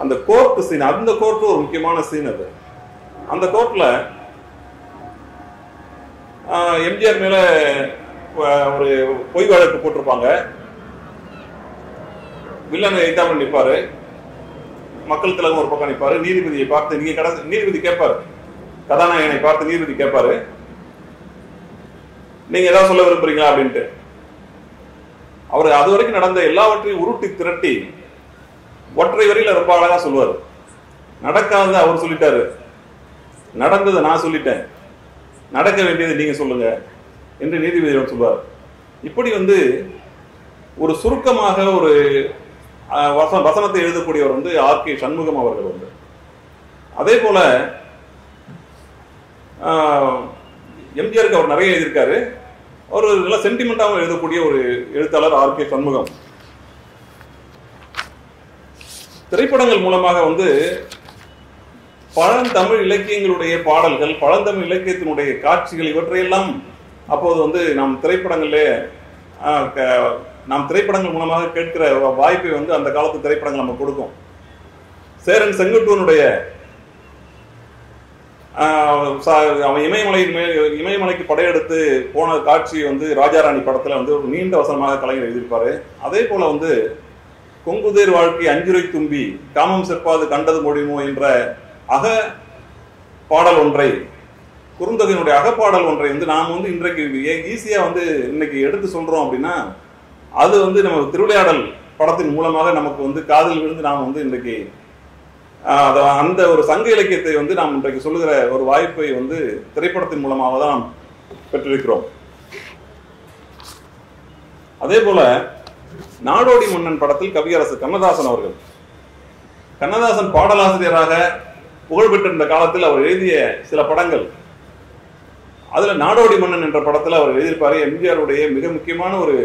அந்த கோர்ட் சீன் அந்த கோர்ட் ஒரு முக்கியமான சீன் அது. அந்த கோர்ட்ல எம்ஜிஆர் மேல ஒரு பொய் வழக்கு போட்டிருப்பாங்க. வில்லன் எக்ஸாம்பிள் நிற்பாரு. மக்கள் திலகம் ஒரு பக்கம் நிற்பாரு. நீதிபதியை பார்த்து நீங்க கட நீதிபதி கேட்பாரு. கதாநாயகனை பார்த்து நீதிபதி கேட்பாரு. நீங்க ஏதாவது சொல்ல விரும்புறீங்களா? அப்படின்ட்டு. அவர் அது வரைக்கும் நடந்த எல்லாவற்றையும் உருட்டி திரட்டி ஒற்றை வரியில ரொம்ப அழகா சொல்லுவார். நடக்காததை அவர் சொல்லிட்டாரு. நடந்ததை நான் சொல்லிட்டேன். நடக்க வேண்டியது நீங்க சொல்லுங்க என்று நீதிபதியிடம் சொல்வார். இப்படி வந்து ஒரு சுருக்கமாக ஒரு வசன வச வசனத்தை எழுதக்கூடியவர் வந்து ஆர் கே சண்முகம் அவர்கள் வந்து. அதே போல எம்ஜிஆருக்கு அவர் நிறைய எழுதியிருக்காரு. அவர் நல்ல சென்டிமெண்டாகவும் எழுதக்கூடிய ஒரு எழுத்தாளர் ஆர் கே சண்முகம். திரைப்படங்கள் மூலமாக வந்து பழந்தமிழ் இலக்கியங்களுடைய பாடல்கள் பழந்தமிழ் இலக்கியத்தினுடைய காட்சிகள் இவற்றையெல்லாம் அப்போது வந்து நாம் திரைப்படங்களிலே க- நாம் திரைப்படங்கள் மூலமாக கேட்கிற வாய்ப்பை வந்து அந்த காலத்து திரைப்படங்கள் நம்ம கொடுக்கும். சேரன் செங்குட்டுவனுடைய அவன் இமயமலையின் மேல் இமயமலைக்கு படையெடுத்து போன காட்சி வந்து ராஜாராணி படத்தில் வந்து ஒரு நீண்ட வசனமாக கலைஞர் எழுதியிருப்பாரு. அதே போல வந்து கொங்குதேர் வாழ்க்கை அஞ்சுரை தும்பி காமம் செப்பாது கண்டது முடியுமோ என்ற அக பாடல் ஒன்றை குறுந்தொகையினுடைய அகப்பாடல் ஒன்றை வந்து நாம் வந்து இன்றைக்கு ஈஸியாக வந்து இன்னைக்கு எடுத்து சொல்றோம் அப்படின்னா அது வந்து நம்ம திருவிளையாடல் படத்தின் மூலமாக நமக்கு வந்து காதல் விழுந்து நாம் வந்து இன்றைக்கு அதை அந்த ஒரு சங்க இலக்கியத்தை வந்து நாம் இன்றைக்கு சொல்லுகிற ஒரு வாய்ப்பை வந்து திரைப்படத்தின் மூலமாக தான் நாம் பெற்றிருக்கிறோம். அதே போல நாடோடி மன்னன் படத்தில் கவியரசு கண்ணதாசன் அவர்கள். கண்ணதாசன் பாடலாசிரியராக புகழ்பெற்றிருந்த காலத்தில் அவர் எழுதிய சில படங்கள். அதுல நாடோடி மன்னன் என்ற படத்தில் அவர் எழுதியிருப்பாரு. எம்ஜிஆருடைய மிக முக்கியமான ஒரு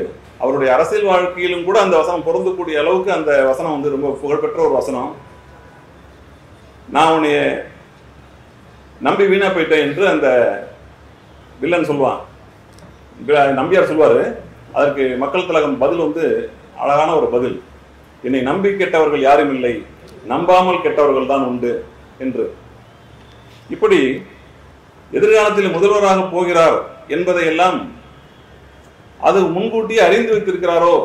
அவருடைய அரசியல் வாழ்க்கையிலும் கூட அந்த வசனம் பொருந்தக்கூடிய அளவுக்கு அந்த வசனம் வந்து ரொம்ப புகழ்பெற்ற ஒரு வசனம். நான் உன்னைய நம்பி வீணா போயிட்டேன் என்று அந்த வில்லன் சொல்லுவான். நம்பியார் சொல்வார் அதற்கு மக்கள் திலகம் பதில் வந்து அழகான ஒரு பதில். என்னை நம்பி கெட்டவர்கள் யாரும் இல்லை. நம்பாமல் கெட்டவர்கள் தான் உண்டு என்று. இப்படி எதிர்காலத்தில் முதல்வராக போகிறார் என்பதை எல்லாம் அது முன்கூட்டியே அறிந்து வைத்திருக்கிறாரோ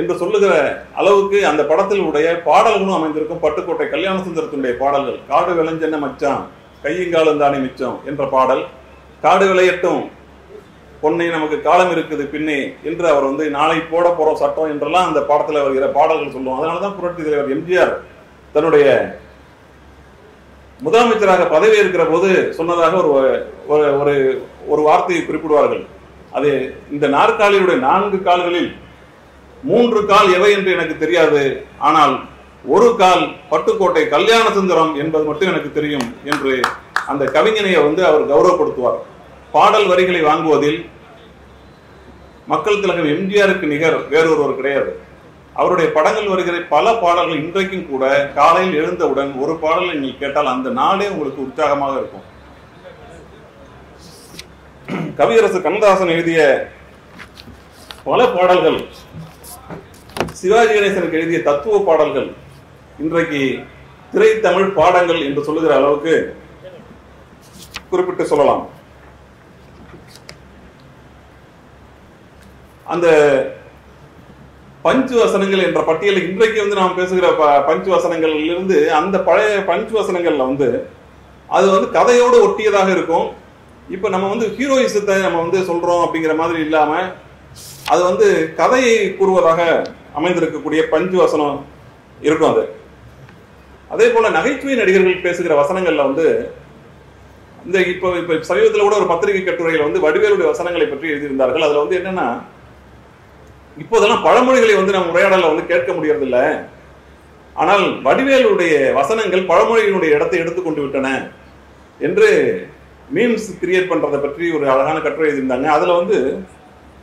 என்று சொல்லுகிற அளவுக்கு அந்த படத்தில் உடைய பாடல்களும் அமைந்திருக்கும். பட்டுக்கோட்டை கல்யாண சுந்தரத்தினுடைய பாடல்கள் காடு விளைஞ்சென்ன மச்சான் கையங்காலும் தானே மிச்சம் என்ற பாடல் காடு விளையட்டும் பொன்னை நமக்கு காலம் இருக்குது பின்னே என்று அவர் வந்து நாளை போட போறோம் சட்டம் என்றெல்லாம் அந்த பாடத்தில் வருகிற பாடல்கள் சொல்லுவோம் அதனாலதான் புரட்சி தலைவர் எம்ஜிஆர் தன்னுடைய முதலமைச்சராக பதவி இருக்கிற போது சொன்னதாக ஒரு ஒரு ஒரு ஒரு வார்த்தையை குறிப்பிடுவார்கள். அது இந்த நாற்காலியுடைய நான்கு கால்களில் மூன்று கால் எவை என்று எனக்கு தெரியாது. ஆனால் ஒரு கால் பட்டுக்கோட்டை கல்யாண சுந்தரம் என்பது மட்டும் எனக்கு தெரியும் என்று அந்த கவிஞனையை வந்து அவர் கௌரவப்படுத்துவார். பாடல் வரிகளை வாங்குவதில் மக்கள் திலகம் எம்ஜிஆருக்கு நிகர் வேறொருவர் கிடையாது. அவருடைய படங்கள் வருகிற பல பாடல்கள் இன்றைக்கும் கூட காலையில் எழுந்தவுடன் ஒரு பாடலை நீங்கள் கேட்டால் அந்த நாளே உங்களுக்கு உற்சாகமாக இருக்கும். கவியரசு கண்ணதாசன் எழுதிய பல பாடல்கள் சிவாஜி கணேசனுக்கு எழுதிய தத்துவ பாடல்கள் இன்றைக்கு திரைத்தமிழ் பாடங்கள் என்று சொல்லுகிற அளவுக்கு குறிப்பிட்டு சொல்லலாம். அந்த பஞ்சு வசனங்கள் என்ற பட்டியலில் இன்றைக்கு வந்து நாம் பேசுகிற ப- பஞ்சு வசனங்கள்ல இருந்து அந்த பழைய பஞ்சு வசனங்கள்ல வந்து அது வந்து கதையோடு ஒட்டியதாக இருக்கும். இப்போ நம்ம வந்து ஹீரோயிசத்தை நம்ம வந்து சொல்றோம் அப்படிங்கிற மாதிரி இல்லாம அது வந்து கதையை கூறுவதாக அமைந்திருக்கக்கூடிய பஞ்சு வசனம் இருக்கும் அது. அதே போல நகைச்சுவை நடிகர்கள் பேசுகிற வசனங்கள்ல வந்து இந்த இப்போ இப்ப சமீபத்தில் கூட ஒரு பத்திரிகை கட்டுரையில் வந்து வடிவேலுடைய வசனங்களை பற்றி எழுதியிருந்தார்கள். அதுல வந்து என்னன்னா இப்போதெல்லாம் பழமொழிகளை வந்து நம்ம உரையாடல வந்து கேட்க முடியறதில்ல. ஆனால் வடிவேலுடைய வசனங்கள் பழமொழியினுடைய இடத்தை எடுத்துக்கொண்டு விட்டன என்று மீம்ஸ் கிரியேட் பண்றதை பற்றி ஒரு அழகான கட்டுரை எழுதியிருந்தாங்க. அதுல வந்து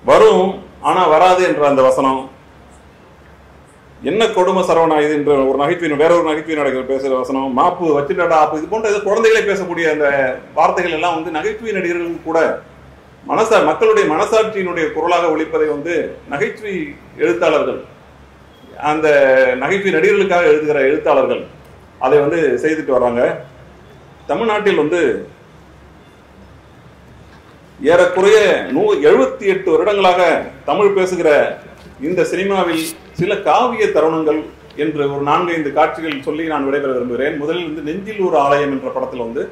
வரும் ஆனா வராது என்ற அந்த வசனம். என்ன கொடுமை சரவணா இது என்ற ஒரு நகைச்சுவை வேற ஒரு நகைச்சுவை நடிகர் பேசுகிற வசனம். மாப்பு வச்சுட்டாடா ஆப்பு இது போன்ற இது குழந்தைகளே பேசக்கூடிய அந்த வார்த்தைகள் எல்லாம் வந்து நகைச்சுவை நடிகர்கள் கூட மனசா மக்களுடைய மனசாட்சியினுடைய குரலாக ஒழிப்பதை வந்து நகைச்சுவை எழுத்தாளர்கள் அந்த நகைச்சுவை நடிகர்களுக்காக எழுதுகிற எழுத்தாளர்கள் அதை வந்து செய்துட்டு வர்றாங்க தமிழ்நாட்டில் வந்து ஏறக்குறைய நூ எழுபத்தி எட்டு வருடங்களாக தமிழ் பேசுகிற இந்த சினிமாவில் சில காவிய தருணங்கள் என்று ஒரு நான்கைந்து காட்சிகள் சொல்லி நான் விடைபெற விரும்புகிறேன். முதலில் வந்து நெஞ்சில் ஒரு ஆலயம் என்ற படத்தில் வந்து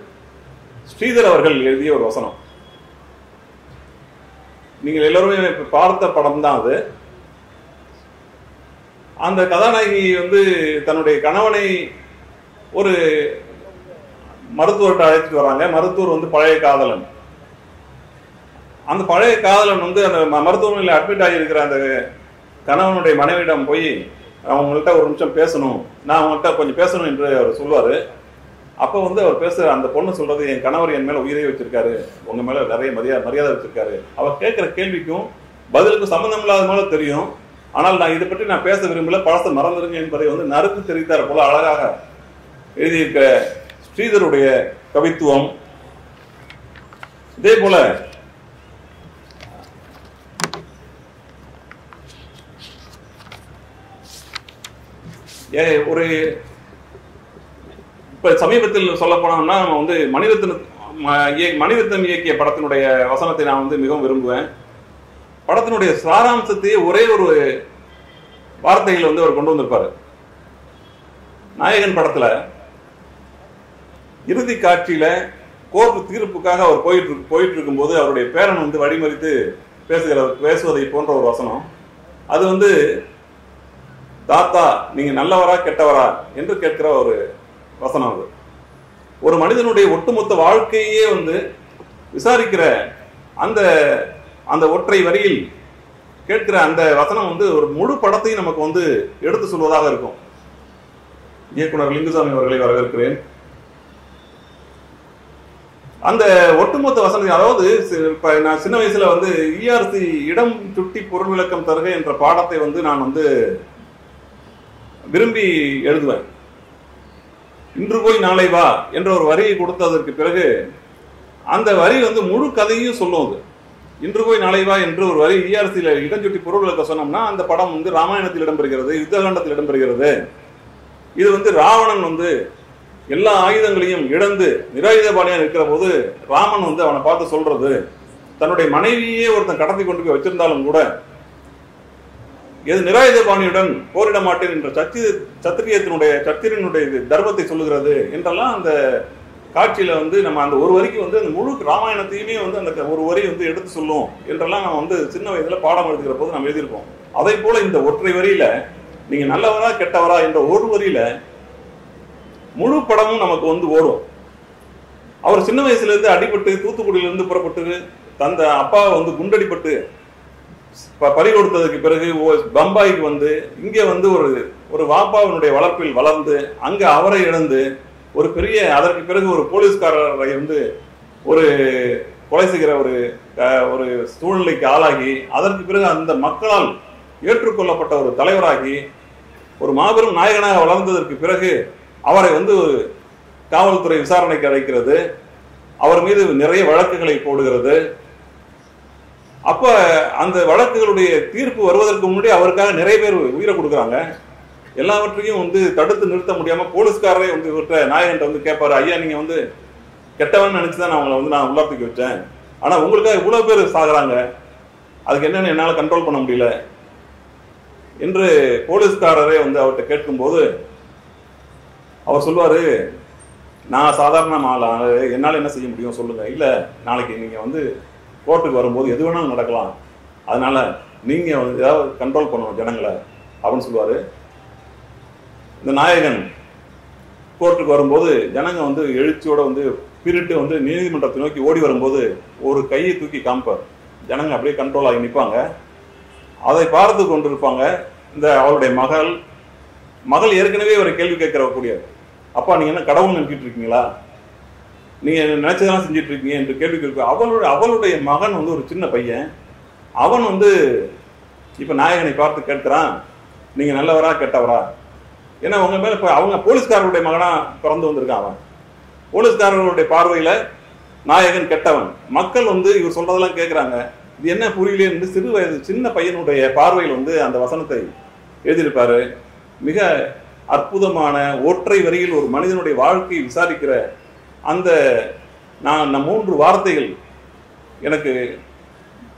ஸ்ரீதர் அவர்கள் எழுதிய ஒரு வசனம். நீங்கள் எல்லோருமே பார்த்த படம் தான் அது. அந்த கதாநாயகி வந்து தன்னுடைய கணவனை ஒரு மருத்துவர்கிட்ட அழைச்சிட்டு வராங்க. மருத்துவர் வந்து பழைய காதலன். அந்த பழைய காதலன் வந்து அந்த ம- மருத்துவமனையில் அட்மிட் ஆகியிருக்கிற அந்த கணவனுடைய மனைவியிடம் போய் அவங்கள்ட்ட ஒரு நிமிஷம் பேசணும் நான் அவங்கள்ட்ட கொஞ்சம் பேசணும் என்று அவர் சொல்லுவார். அப்போ வந்து அவர் பேசுகிற அந்த பொண்ணு சொல்கிறது என் கணவர் என் மேலே உயிரை வச்சிருக்காரு. உங்கள் மேலே நிறைய மரியாதை மரியாதை வச்சிருக்காரு. அவர் கேட்குற கேள்விக்கும் பதிலுக்கு சம்மந்தம் இல்லாத மேலே தெரியும். ஆனால் நான் இதை பற்றி நான் பேச விரும்பல. பழத்தை மறந்துருங்க என்பதை வந்து நறுக்கு தெரிவித்தார் போல அழகாக எழுதியிருக்க ஸ்ரீதருடைய கவித்துவம். இதே போல ஒரு இப்ப சமீபத்தில் சொல்ல போனோம்னா நம்ம வந்து மணிரத்ன ம- இய- மணிரத்னம் இயக்கிய படத்தினுடைய வசனத்தை நான் வந்து மிகவும் விரும்புவேன். படத்தினுடைய சாராம்சத்தையே ஒரே ஒரு வார்த்தையில் வந்து அவர் கொண்டு வந்திருப்பாரு. நாயகன் படத்துல இறுதி காட்சியில கோர்ட் தீர்ப்புக்காக அவர் போயிட்டு போயிட்டு இருக்கும்போது அவருடைய பேரன் வந்து வழிமறித்து பேசுகிற பேசுவதை போன்ற ஒரு வசனம். அது வந்து தாத்தா நீங்க நல்லவரா கெட்டவரா என்று கேட்கிற ஒரு வசனம் அது. ஒரு மனிதனுடைய ஒட்டுமொத்த வாழ்க்கையே வந்து விசாரிக்கிற அந்த அந்த ஒற்றை வரியில் கேட்கிற அந்த வசனம் வந்து ஒரு முழு படத்தையும் நமக்கு வந்து எடுத்து சொல்வதாக இருக்கும். இயக்குனர் லிங்குசாமி அவர்களை வரவேற்கிறேன். அந்த ஒட்டுமொத்த வசனம் அதாவது நான் சின்ன வயசுல வந்து இஆர்சி இடம் சுட்டி பொருள் விளக்கம் தருக என்ற பாடத்தை வந்து நான் வந்து விரும்பி எழுதுவேன். இன்று போய் நாளை வா என்ற ஒரு வரியை கொடுத்ததற்கு பிறகு அந்த வரி வந்து முழு கதையும் சொல்லும் அது. இன்று போய் நாளை வா என்று ஒரு வரி ஈஆர்சியில் இடஞ்சுட்டி பொருள் விளக்க சொன்னோம்னா அந்த படம் வந்து ராமாயணத்தில் இடம்பெறுகிறது யுத்தகாண்டத்தில் இடம்பெறுகிறது. இது வந்து ராவணன் வந்து எல்லா ஆயுதங்களையும் இழந்து நிராயுதபாணியாக இருக்கிற போது ராமன் வந்து அவனை பார்த்து சொல்றது தன்னுடைய மனைவியே ஒருத்தன் கடத்தி கொண்டு போய் வச்சிருந்தாலும் கூட எது நிராயுதபாணியுடன் போரிட மாட்டேன் என்ற சத்தி சத்திரியத்தினுடைய சத்திரியனுடைய தர்மத்தை சொல்லுகிறது என்றெல்லாம் அந்த காட்சியில வந்து நம்ம அந்த ஒரு வரிக்கு வந்து அந்த முழு ராமாயணத்தையுமே வந்து அந்த ஒரு வரி வந்து எடுத்து சொல்லும் என்றெல்லாம் நம்ம வந்து சின்ன வயதுல பாடம் எடுத்துக்கிற போது நம்ம எழுதியிருப்போம். அதே போல இந்த ஒற்றை வரியில நீங்க நல்லவரா கெட்டவரா என்ற ஒரு வரியில முழு படமும் நமக்கு வந்து ஓடும். அவர் சின்ன வயசுல இருந்து அடிபட்டு தூத்துக்குடியில இருந்து புறப்பட்டு தந்த அப்பா வந்து குண்டடிப்பட்டு பறி கொடுத்ததுக்கு பிறகு ஓ- பம்பாய்க்கு வந்து இங்கே வந்து ஒரு ஒரு வாப்பாவினுடைய வளர்ப்பில் வளர்ந்து அங்கே அவரை இழந்து ஒரு பெரிய அதற்கு பிறகு ஒரு போலீஸ்காரரை வந்து ஒரு கொலை செய்கிற ஒரு ஒரு சூழ்நிலைக்கு ஆளாகி அதற்கு பிறகு அந்த மக்களால் ஏற்றுக்கொள்ளப்பட்ட ஒரு தலைவராகி ஒரு மாபெரும் நாயகனாக வளர்ந்ததற்கு பிறகு அவரை வந்து ஒரு காவல்துறை விசாரணைக்கு அழைக்கிறது. அவர் மீது நிறைய வழக்குகளை போடுகிறது. அப்ப அந்த வழக்குகளுடைய தீர்ப்பு வருவதற்கு முன்னாடி அவருக்காக நிறைய பேர் உயிரை கொடுக்குறாங்க. எல்லாவற்றையும் வந்து தடுத்து நிறுத்த முடியாம போலீஸ்காரரே வந்து இவர்கிட்ட நாயகன்ட்ட வந்து கேட்பாரு ஐயா நீங்க வந்து கெட்டவன் நினைச்சுதான் நான் அவங்கள வந்து நான் உள்ளாத்துக்கு வச்சேன். ஆனா உங்களுக்காக இவ்வளவு பேர் சாகுறாங்க. அதுக்கு என்னன்னு என்னால் கண்ட்ரோல் பண்ண முடியல. என்று போலீஸ்காரரே வந்து அவர்கிட்ட கேட்கும்போது அவர் சொல்லுவாரு நான் சாதாரண ஆளா? என்னால் என்ன செய்ய முடியும்? சொல்லுங்க. இல்லை நாளைக்கு நீங்கள் வந்து கோர்ட்டுக்கு வரும்போது எது வேணாலும் நடக்கலாம். அதனால நீங்க வந்து ஏதாவது கண்ட்ரோல் பண்ணணும் ஜனங்களை அப்படின்னு சொல்லுவார். இந்த நாயகன் கோர்ட்டுக்கு வரும்போது ஜனங்க வந்து எழுச்சியோட வந்து பிரிட்டு வந்து நீதிமன்றத்தை நோக்கி ஓடி வரும்போது ஒரு கையை தூக்கி காமிப்பார். ஜனங்க அப்படியே கண்ட்ரோல் ஆகி நிற்பாங்க அதை பார்த்து கொண்டு இருப்பாங்க இந்த அவளுடைய மகள். மகள் ஏற்கனவே ஒரு கேள்வி கேட்கிற அப்பா நீங்க என்ன கடவுள் நினைச்சிட்டு இருக்கீங்களா? நீங்க நினைச்சதெல்லாம் செஞ்சுட்டு இருக்கீங்க என்று கேள்வி கேட்கு அவளுடைய அவளுடைய மகன் வந்து ஒரு சின்ன பையன். அவன் வந்து இப்ப நாயகனை பார்த்து கேட்கிறான் நீங்க நல்லவரா கெட்டவரா? ஏன்னா உங்க மேல அவங்க போலீஸ்காரருடைய மகனா பிறந்து வந்திருக்கான் அவன். போலீஸ்காரர்களுடைய பார்வையில நாயகன் கெட்டவன். மக்கள் வந்து இவர் சொல்றதெல்லாம் கேட்கிறாங்க இது என்ன புரியலையே சிறு வயது சின்ன பையனுடைய பார்வையில் வந்து அந்த வசனத்தை எழுதியிருப்பாரு. மிக அற்புதமான ஒற்றை வரியில் ஒரு மனிதனுடைய வாழ்க்கையை விசாரிக்கிற அந்த நான் மூன்று வார்த்தைகள் எனக்கு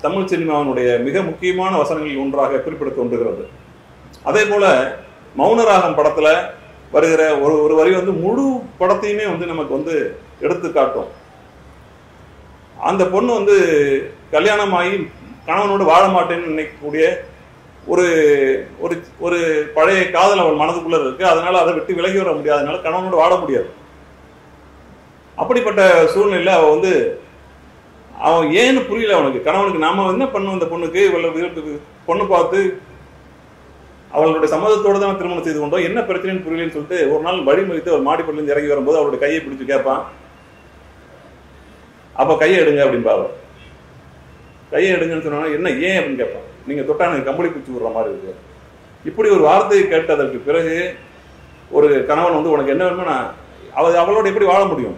தமிழ் சினிமாவினுடைய மிக முக்கியமான வசனங்களில் ஒன்றாக குறிப்பிட தோன்றுகிறது. அதே போல மௌனராகம் படத்துல வருகிற ஒரு ஒரு வரி வந்து முழு படத்தையுமே வந்து நமக்கு வந்து எடுத்து காட்டும். அந்த பொண்ணு வந்து கல்யாணம் ஆகி கணவனோடு வாழ மாட்டேன்னு நினைக்கக்கூடிய ஒரு ஒரு ஒரு பழைய காதல் அவள் மனதுக்குள்ள இருக்கு. அதனால அதை விட்டு விலகி வர முடியாதனால கணவனோடு வாழ முடியாது. அப்படிப்பட்ட சூழ்நிலையில் அவள் வந்து அவன் ஏன்னு புரியல அவனுக்கு. கணவனுக்கு நாம என்ன பண்ணும் இந்த பொண்ணுக்கு? இவ்வளவு பொண்ணு பார்த்து அவளுடைய சம்மதத்தோடு தான் திருமணம் செய்து கொண்டோம். என்ன பிரச்சனைன்னு புரியலன்னு சொல்லிட்டு ஒரு நாள் வழிமறித்து ஒரு மாடிப்பள்ளியிருந்து இறங்கி வரும்போது அவருடைய கையை பிடிச்சு கேட்பான். அப்ப கையை எடுங்க அப்படின்பா அவர் கையை எடுங்கன்னு சொன்னா என்ன ஏன் அப்படின்னு கேட்பான். நீங்க தொட்டா எனக்கு கம்பளி பிடிச்சி விடுற மாதிரி இருக்கு. இப்படி ஒரு வார்த்தையை கேட்டதற்கு பிறகு ஒரு கணவன் வந்து உனக்கு என்ன வேணுமோ நான் அவ அவளோட எப்படி வாழ முடியும்?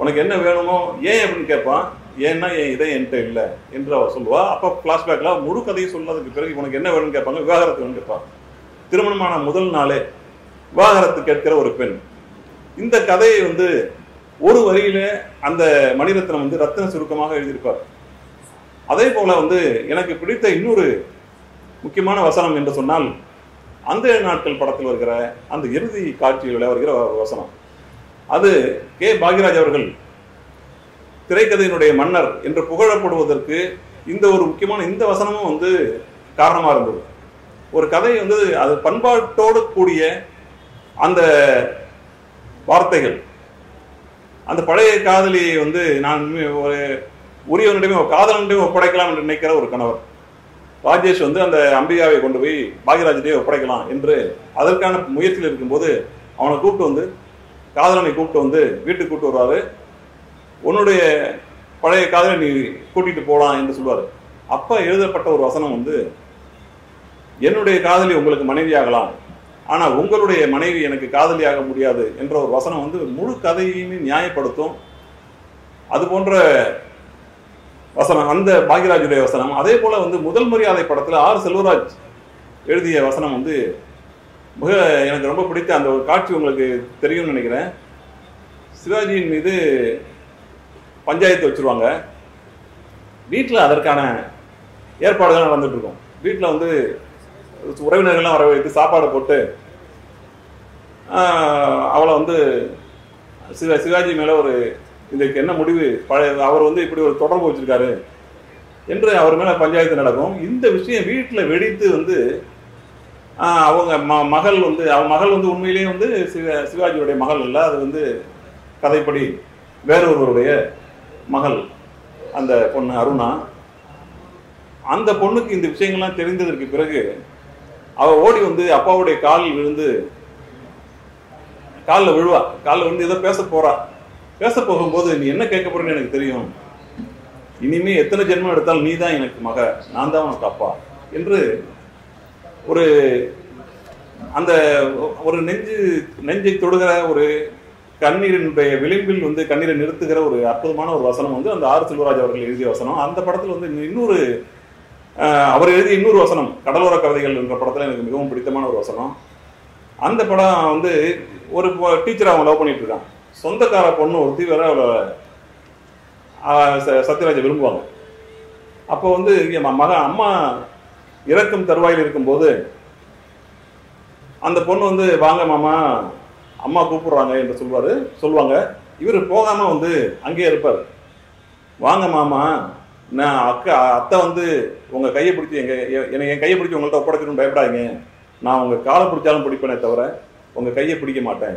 உனக்கு என்ன வேணுமோ ஏன் அப்படின்னு கேட்பான். ஏன்னா என் இதை என்கிட்ட இல்லை என்று அவள் சொல்லுவா. அப்போ ஃப்ளாஷ்பேக்கில் முழு கதையை சொன்னதுக்கு பிறகு உனக்கு என்ன வேணும்னு கேட்பாங்க. விவாகரத்து வேணும்னு கேட்பான். திருமணமான முதல் நாளே விவாகரத்து கேட்கிற ஒரு பெண். இந்த கதையை வந்து ஒரு வரியில அந்த மணிரத்னம் வந்து ரத்தன சுருக்கமாக எழுதியிருப்பார். அதே போல வந்து எனக்கு பிடித்த இன்னொரு முக்கியமான வசனம் என்று சொன்னால் அந்த நாட்கள் படத்தில் வருகிற அந்த இறுதி காட்சியில் வருகிற வசனம். அது கே. பாக்யராஜ் அவர்கள் திரைக்கதையினுடைய மன்னர் என்று புகழப்படுவதற்கு இந்த ஒரு முக்கியமான இந்த வசனமும் வந்து காரணமாக இருந்தது. ஒரு கதை வந்து அது பண்பாட்டோடு கூடிய அந்த வார்த்தைகள். அந்த பழைய காதலியை வந்து நான் ஒரு உரியவனிடமே காதலனிடமே ஒப்படைக்கலாம் என்று நினைக்கிற ஒரு கணவர். ராஜேஷ் வந்து அந்த அம்பிகாவை கொண்டு போய் பாக்யராஜிட்டே ஒப்படைக்கலாம் என்று அதற்கான முயற்சியில் இருக்கும்போது அவனை கூப்பிட்டு வந்து காதலனை கூப்பிட்டு வந்து வீட்டுக்கு கூப்பிட்டு வருவாரு. உன்னுடைய பழைய காதலை நீ கூட்டிட்டு போகலாம் என்று சொல்லுவார் அப்போ எழுதப்பட்ட ஒரு வசனம் வந்து என்னுடைய காதலி உங்களுக்கு மனைவியாகலாம். ஆனால் உங்களுடைய மனைவி எனக்கு காதலியாக முடியாது என்ற ஒரு வசனம் வந்து முழு கதையுமே நியாயப்படுத்தும். அது போன்ற வசனம் அந்த பாக்யராஜுடைய வசனம். அதே போல் வந்து முதல் மரியாதை படத்தில் ஆர் செல்வராஜ் எழுதிய வசனம் வந்து மிக எனக்கு ரொம்ப பிடித்த அந்த ஒரு காட்சி உங்களுக்கு தெரியும்னு நினைக்கிறேன். சிவாஜியின் மீது பஞ்சாயத்து வச்சிருவாங்க. வீட்டில் அதற்கான ஏற்பாடுகள் நடந்துட்டு இருக்கும் வீட்டில் வந்து உறவினர்கள்லாம் வர வைத்து சாப்பாடு போட்டு அவளை வந்து சிவ சிவாஜி மேலே ஒரு இதுக்கு என்ன முடிவு? பழைய அவர் வந்து இப்படி ஒரு தொடர்பு வச்சிருக்காரு. என்று அவர் மேலே பஞ்சாயத்து நடக்கும். இந்த விஷயம் வீட்டில் வெடித்து வந்து அவங்க ம மகள் வந்து அவங்க மகள் வந்து உண்மையிலேயே வந்து சிவ சிவாஜியுடைய மகள் அல்ல. அது வந்து கதைப்படி வேறொருவருடைய மகள் அந்த பொண்ணு அருணா. அந்த பொண்ணுக்கு இந்த விஷயங்கள்லாம் தெரிந்ததற்கு பிறகு அவ ஓடி வந்து அப்பாவுடைய காலில் விழுந்து காலில் விழுவா. காலில் விழுந்து ஏதோ பேச போறா. பேச போகும்போது நீ என்ன கேட்க போறேன்னு எனக்கு தெரியும். இனிமே எத்தனை ஜென்மம் எடுத்தாலும் நீ தான் எனக்கு மக. நான் தான் உனக்கு அப்பா. என்று ஒரு அந்த ஒரு நெஞ்சு நெஞ்சை தொடுகிற ஒரு கண்ணீரினுடைய விளிம்பில் வந்து கண்ணீரை நிறுத்துகிற ஒரு அற்புதமான ஒரு வசனம் வந்து அந்த ஆர் செல்வராஜ் அவர்கள் எழுதிய வசனம். அந்த படத்தில் வந்து இன்னொரு அவர் எழுதிய இன்னொரு வசனம் கடலோர கவிதைகள் என்ற படத்தில் எனக்கு மிகவும் பிடித்தமான ஒரு வசனம். அந்த படம் வந்து ஒரு டீச்சர் அவன் லவ் பண்ணிட்டு இருக்கான். சொந்தக்கார பொண்ணு ஒருத்தி வேற அவளை ச- சத்யராஜை விரும்புவாங்க. அப்போ வந்து என் மகன் அம்மா இறக்கும் தருவாயில் இருக்கும்போது அந்த பொண்ணு வந்து வாங்க மாமா அம்மா கூப்பிடுறாங்க என்று சொல்வார் சொல்லுவாங்க இவர் போகாமல் வந்து அங்கேயே இருப்பார். வாங்க மாமா நான் அக்கா அத்தை வந்து உங்கள் கையை பிடிச்சி எங்கள் என்னை என் கையை பிடிச்சி உங்கள்கிட்ட ஒப்படைக்கணும்னு பயப்படாதீங்க. நான் உங்கள் காலை பிடிச்சாலும் பிடிப்பேனே தவிர உங்கள் கையை பிடிக்க மாட்டேன்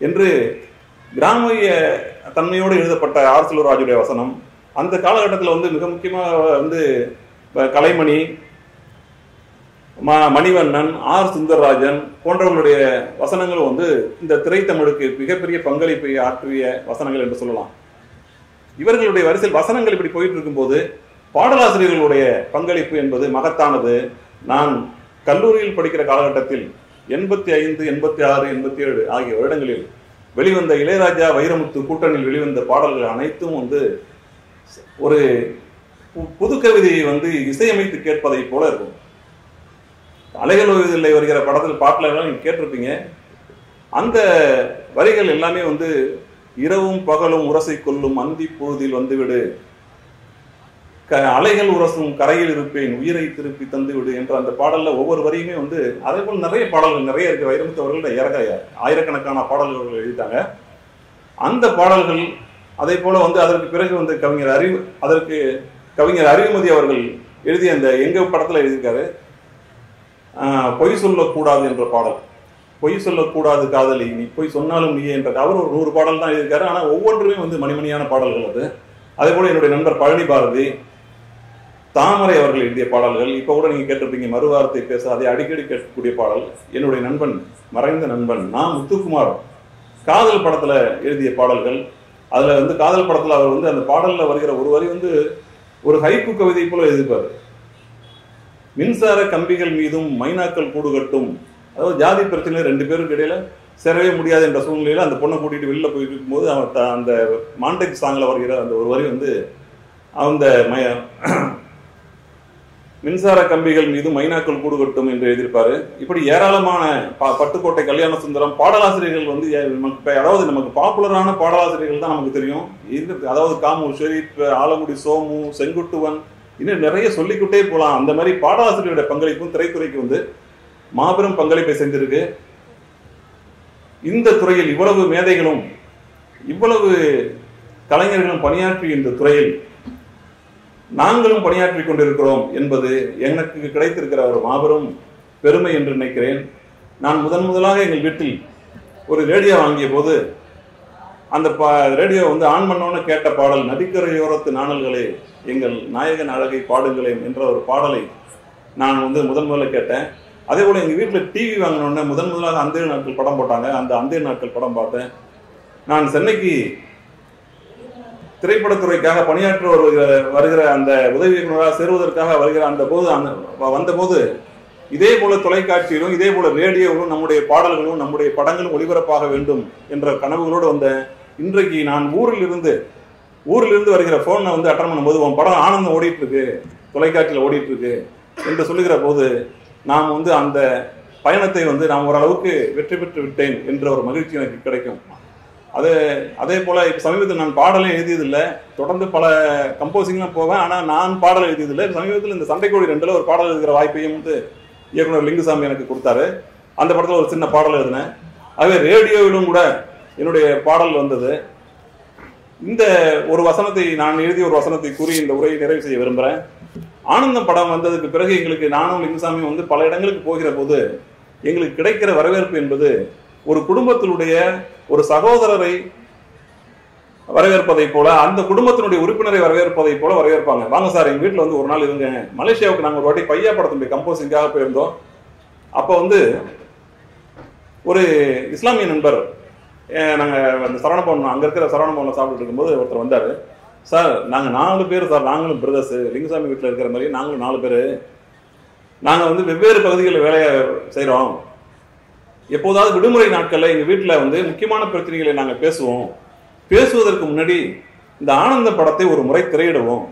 என்று கிராமிய தன்மையோடு எழுதப்பட்ட ஆர்சலூர் ராஜுடைய வசனம். அந்த காலகட்டத்தில் வந்து மிக முக்கியமாக வந்து கலைமணி ம மணிவண்ணன் ஆர் சுந்தரராஜன் போன்றவர்களுடைய வசனங்களும் வந்து இந்த திரைத்தமிழுக்கு மிகப்பெரிய பங்களிப்பை ஆற்றிய வசனங்கள் என்று சொல்லலாம். இவர்களுடைய வரிசையில் வசனங்கள் இப்படி போயிட்டு இருக்கும்போது பாடலாசிரியர்களுடைய பங்களிப்பு என்பது மகத்தானது. நான் கல்லூரியில் படிக்கிற காலகட்டத்தில் எண்பத்தி ஐந்து எண்பத்தி ஆறு எண்பத்தி ஏழு ஆகிய வருடங்களில் வெளிவந்த இளையராஜா வைரமுத்து கூட்டணியில் வெளிவந்த பாடல்கள் அனைத்தும் வந்து ஒரு பு- புது கவிதையை வந்து இசையமைத்து கேட்பதை போல இருக்கும். அலைகள் ஓய்வதில்லை வருகிற படத்தில் பாட்டில் எல்லாம் கேட்டிருப்பீங்க. அந்த வரிகள் எல்லாமே வந்து இரவும் பகலும் உரசை கொள்ளும் அந்தி பொழுதில் வந்துவிடு. க அலைகள் உரசும் கரையில் இருப்பேன் உயிரை திருப்பி தந்துவிடு என்ற அந்த பாடலில் ஒவ்வொரு வரியுமே வந்து அதே போல் நிறைய பாடல்கள் நிறைய இருக்கு. வைரமுத்து அவர்கள் ஏற ஆயிரக்கணக்கான பாடல்கள் அவர்கள் எழுதிட்டாங்க. அந்த பாடல்கள் அதே போல வந்து அதற்கு பிறகு வந்து கவிஞர் அறிவு அதற்கு கவிஞர் அறிவுமதி அவர்கள் எழுதிய அந்த எங்க படத்தில் எழுதியிருக்காரு. பொய் சொல்லக்கூடாது என்ற பாடல். பொய் சொல்லக்கூடாது காதலி நீ பொய் சொன்னாலும் நீயே என்ற அவர் ஒரு நூறு பாடல் தான் எழுதியிருக்காரு. ஆனால் ஒவ்வொன்றுமே வந்து மணிமணியான பாடல்கள் அது. அதே போல என்னுடைய நண்பர் பழனி பாரதி தாமரை அவர்கள் எழுதிய பாடல்கள். இப்போ கூட நீங்கள் கேட்டிருப்பீங்க மறுவாரத்தை பேச அதை அடிக்கடி கேட்கக்கூடிய பாடல். என்னுடைய நண்பன் மறைந்த நண்பன் நான் முத்துக்குமார். காதல் படத்தில் எழுதிய பாடல்கள். அதில் வந்து காதல் படத்தில் அவர் வந்து அந்த பாடலில் வருகிற ஒரு வரி வந்து ஒரு ஹைப்பு கவிதை போல எழுதிப்பார் மின்சார கம்பிகள் மீதும் மைனாக்கள் கூடு கட்டும் அதாவது ஜாதி பிரச்சனை ரெண்டு பேருக்கு இடையில சேரவே முடியாது என்ற சூழ்நிலையில அந்த பொண்ணை கூட்டிட்டு வெளில போயிட்டு இருக்கும்போது அவன் அந்த மாண்டேக் சாங்ல வருகிற அந்த ஒரு வரி வந்து அந்த மய மின்சார கம்பிகள் மீது மைனாக்கள் கூடு கட்டும் என்று எழுதியிருப்பாரு. இப்படி ஏராளமான பட்டுக்கோட்டை கல்யாண சுந்தரம் பாடலாசிரியர்கள் வந்து ஏ- நமக்கு அதாவது நமக்கு பாப்புலரான பாடலாசிரியர்கள் தான் நமக்கு தெரியும். அதாவது காமு ஷெரீப் ஆலங்குடி சோமு செங்குட்டுவன் இன்னும் நிறைய சொல்லிக்கிட்டே போகலாம் அந்த மாதிரி பாடலாசிரியருடைய பங்களிப்பும் திரைத்துறைக்கு வந்து மாபெரும் பங்களிப்பை செஞ்சிருக்கு. இந்த துறையில் இவ்வளவு மேதைகளும் இவ்வளவு கலைஞர்களும் பணியாற்றிய இந்த துறையில் நாங்களும் பணியாற்றி கொண்டிருக்கிறோம் என்பது எனக்கு கிடைத்திருக்கிற ஒரு மாபெரும் பெருமை என்று நினைக்கிறேன். நான் முதன் முதலாக எங்கள் வீட்டில் ஒரு ரேடியோ வாங்கிய போது அந்த பா ரேடியோ வந்து ஆன் பண்ணோன்னு கேட்ட பாடல் நதிக்கரையோரத்து நாணல்களே எங்கள் நாயகன் அழகை பாடுங்களேன் என்ற ஒரு பாடலை நான் வந்து முதன் முதல்ல கேட்டேன். அதே போல் எங்கள் வீட்டில் டிவி வாங்கினோடனே முதன் முதலாக அந்தே நாட்கள் படம் போட்டாங்க. அந்த அந்தே நாட்கள் படம் பார்த்தேன். நான் சென்னைக்கு திரைப்படத்துறைக்காக பணியாற்ற வருகிற வருகிற அந்த உதவி இயக்குநராக சேருவதற்காக வருகிற அந்த போது அந்த வந்தபோது இதே போல தொலைக்காட்சியிலும் இதே போல ரேடியோவிலும் நம்முடைய பாடல்களும் நம்முடைய படங்களும் ஒளிபரப்பாக வேண்டும் என்ற கனவுகளோடு வந்தேன். இன்றைக்கு நான் ஊரில் இருந்து ஊரில் இருந்து வருகிற ஃபோனை வந்து அட்டன் பண்ணும்போது உன் படம் ஆனந்தம் ஓடிட்டு இருக்கு தொலைக்காட்சியில் ஓடிட்டு இருக்கு என்று சொல்லுகிற போது நாம் வந்து அந்த பயணத்தை வந்து நான் ஓரளவுக்கு வெற்றி பெற்று விட்டேன் என்ற ஒரு மகிழ்ச்சி எனக்கு கிடைக்கும். அது அதே போல் இப்போ சமீபத்தில் நான் பாடலே எழுதியதில்லை. தொடர்ந்து பல கம்போசிங்லாம் போவேன். ஆனால் நான் பாடல் எழுதியதில்லை. சமீபத்தில் இந்த சண்டைக்கோழி ரெண்டில் ஒரு பாடல் எழுதுகிற வாய்ப்பையும் வந்து இயக்குனர் லிங்குசாமி எனக்கு கொடுத்தாரு. அந்த படத்தில் ஒரு சின்ன பாடல் எழுதினேன். ஆகவே ரேடியோவிலும் கூட என்னுடைய பாடல் வந்தது. இந்த ஒரு வசனத்தை நான் எழுதிய ஒரு வசனத்தை கூறி இந்த உரையை நிறைவு செய்ய விரும்புகிறேன் ஆனந்தம் படம் வந்ததுக்கு பிறகு எங்களுக்கு நானும் லிங்குசாமி வந்து பல இடங்களுக்கு போகிற போது எங்களுக்கு கிடைக்கிற வரவேற்பு என்பது ஒரு குடும்பத்தினுடைய ஒரு சகோதரரை வரவேற்பதை போல அந்த குடும்பத்தினுடைய உறுப்பினரை வரவேற்பதை போல வரவேற்பாங்க. வாங்க சார் எங்க வீட்டில் வந்து ஒரு நாள் இருங்க. மலேசியாவுக்கு நாங்கள் ஒரு வாட்டி பையா படத்தினுடைய கம்போசிங்காக போயிருந்தோம். அப்போ வந்து ஒரு இஸ்லாமிய நண்பர் நாங்கள் அந்த அந்த சரவணபவன் அங்கே இருக்கிற சரவணபவன்ல சாப்பிட்டு இருக்கும்போது ஒருத்தர் வந்தார். சார் நாங்கள் நாலு பேர் சார் நாங்களும் பிரதர்ஸ் லிங்கசாமி வீட்டில் இருக்கிற மாதிரி நாங்களும் நாலு பேர். நாங்கள் வந்து வெவ்வேறு பகுதிகளில் வேலையை செய்கிறோம் எப்போதாவது விடுமுறை நாட்களில் எங்கள் வீட்டில் வந்து முக்கியமான பிரச்சனைகளை நாங்கள் பேசுவோம். பேசுவதற்கு முன்னாடி இந்த ஆனந்த படத்தை ஒரு முறை திரையிடுவோம்.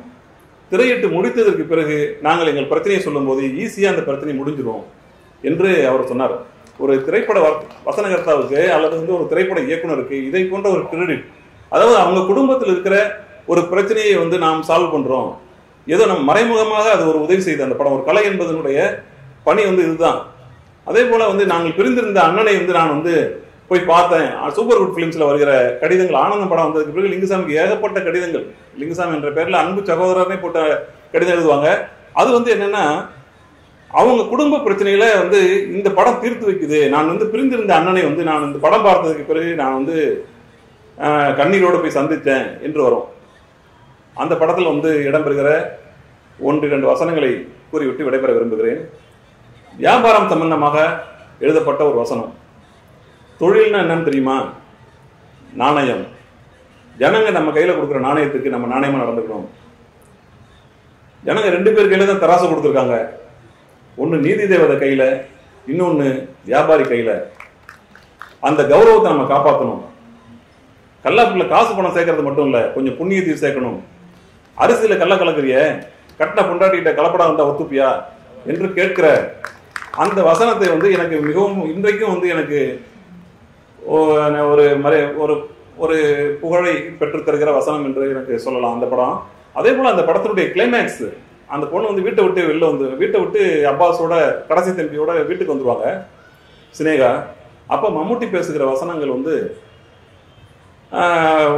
திரையிட்டு முடித்ததற்கு பிறகு நாங்கள் எங்கள் பிரச்சனையை சொல்லும்போது ஈஸியாக அந்த பிரச்சனை முடிஞ்சிடும் என்று அவர் சொன்னார். ஒரு திரைப்பட வசனகர்த்தாவுக்கு அல்லது வந்து ஒரு திரைப்பட இயக்குனருக்கு இதை போன்ற ஒரு கிரெடிட் அதாவது அவங்க குடும்பத்தில் இருக்கிற ஒரு பிரச்சனையை வந்து நாம் சால்வ் பண்றோம். ஏதோ நம்ம மறைமுகமாக அது ஒரு உதவி செய்த அந்த படம். ஒரு கலை என்பதனுடைய பணி வந்து இதுதான். அதே போல வந்து நாங்கள் பிரிந்திருந்த அண்ணனை வந்து நான் வந்து போய் பார்த்தேன். சூப்பர் குட் ஃபிலிம்ஸில் வருகிற கடிதங்கள் ஆனந்தம் படம் வந்ததுக்கு பிறகு லிங்குசாமிக்கு ஏகப்பட்ட கடிதங்கள். லிங்குசாமி என்ற பேர்ல அன்பு சகோதரனே போட்ட கடிதம் எழுதுவாங்க. அது வந்து என்னன்னா அவங்க குடும்ப பிரச்சனைகளை வந்து இந்த படம் தீர்த்து வைக்குது. நான் வந்து பிரிந்திருந்த அண்ணனை வந்து நான் இந்த படம் பார்த்ததுக்கு பிறகு நான் வந்து கண்ணீரோடு போய் சந்தித்தேன் என்று வரும். அந்த படத்தில் வந்து இடம்பெறுகிற ஒன்று இரண்டு வசனங்களை கூறிவிட்டு விடைபெற விரும்புகிறேன். வியாபாரம் சம்பந்தமாக எழுதப்பட்ட ஒரு வசனம். தொழில்னா என்னன்னு தெரியுமா? நாணயம். ஜனங்க நம்ம கையில் கொடுக்குற நாணயத்துக்கு நம்ம நாணயமாக நடந்துக்கணும் ஜனங்க ரெண்டு பேர் கையில தான் தராசு கொடுத்துருக்காங்க. ஒன்று நீதி தேவதை கையில் இன்னொன்று வியாபாரி கையில். அந்த கௌரவத்தை நம்ம காப்பாற்றணும் கல்லாப்பில் காசு பணம் சேர்க்கறது மட்டும் இல்லை கொஞ்சம் புண்ணியத்தையும் சேர்க்கணும். அரிசியில் கள்ள கலக்குறிய கட்டின பொண்டாட்டிகிட்ட கலப்படம் இருந்தால் ஒத்துப்பியா என்று கேட்கிற அந்த வசனத்தை வந்து எனக்கு மிகவும் இன்றைக்கும் வந்து எனக்கு ஓ- ஒரு மறை ஒரு ஒரு புகழை பெற்றுத்தருகிற வசனம் என்று எனக்கு சொல்லலாம் அந்த படம். அதே போல் அந்த படத்தினுடைய கிளைமேக்ஸ் அந்த பொண்ணு வந்து வீட்டை விட்டு வெளில வந்து வீட்டை விட்டு அப்பாஸோட கடைசி தம்பியோட வீட்டுக்கு வந்துருவாங்க. சினேகா அப்போ மம்முட்டி பேசுகிற வசனங்கள் வந்து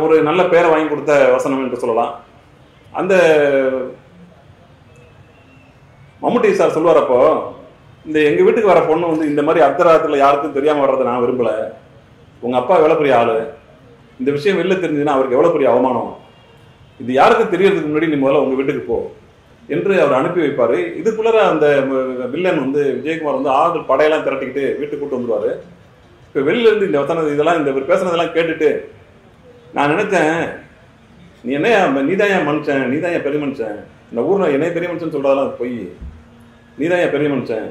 ஒரு நல்ல பேரை வாங்கி கொடுத்த வசனம் என்று சொல்லலாம். அந்த மம்முட்டி சார் சொல்லுவார் அப்போ இந்த எங்கள் வீட்டுக்கு வர பொண்ணு வந்து இந்த மாதிரி அர்த்தராத்துல யாருக்கும் தெரியாமல் வர்றதை நான் விரும்பல. உங்கள் அப்பா எவ்வளோ பெரிய ஆள்? இந்த விஷயம் வெளில தெரிஞ்சதுன்னா அவருக்கு எவ்வளோ பெரிய அவமானம்? இது யாருக்கும் தெரியறதுக்கு முன்னாடி நீ முதல்ல உங்கள் வீட்டுக்கு போ. என்று அவர் அனுப்பி வைப்பாரு. இதுக்குள்ளே அந்த வில்லன் வந்து விஜயகுமார் வந்து ஆள் படையெல்லாம் திரட்டிக்கிட்டு வீட்டுக்கு கூட்டு வந்துருவாரு. இப்போ வெளிலேருந்து இந்த வசனம் இதெல்லாம் இந்த இவர் பேசுனதெல்லாம் கேட்டுட்டு நான் நினைச்சேன் நீ என்ன நீதான் என் மனுஷன் நீதான் என் பெரிய மனுஷன்? இந்த ஊர்ல என்னைய பெரிய மனுஷன் சொல்றதெல்லாம் பொய். பொய் நீதான் என் பெரிய மனுஷன்?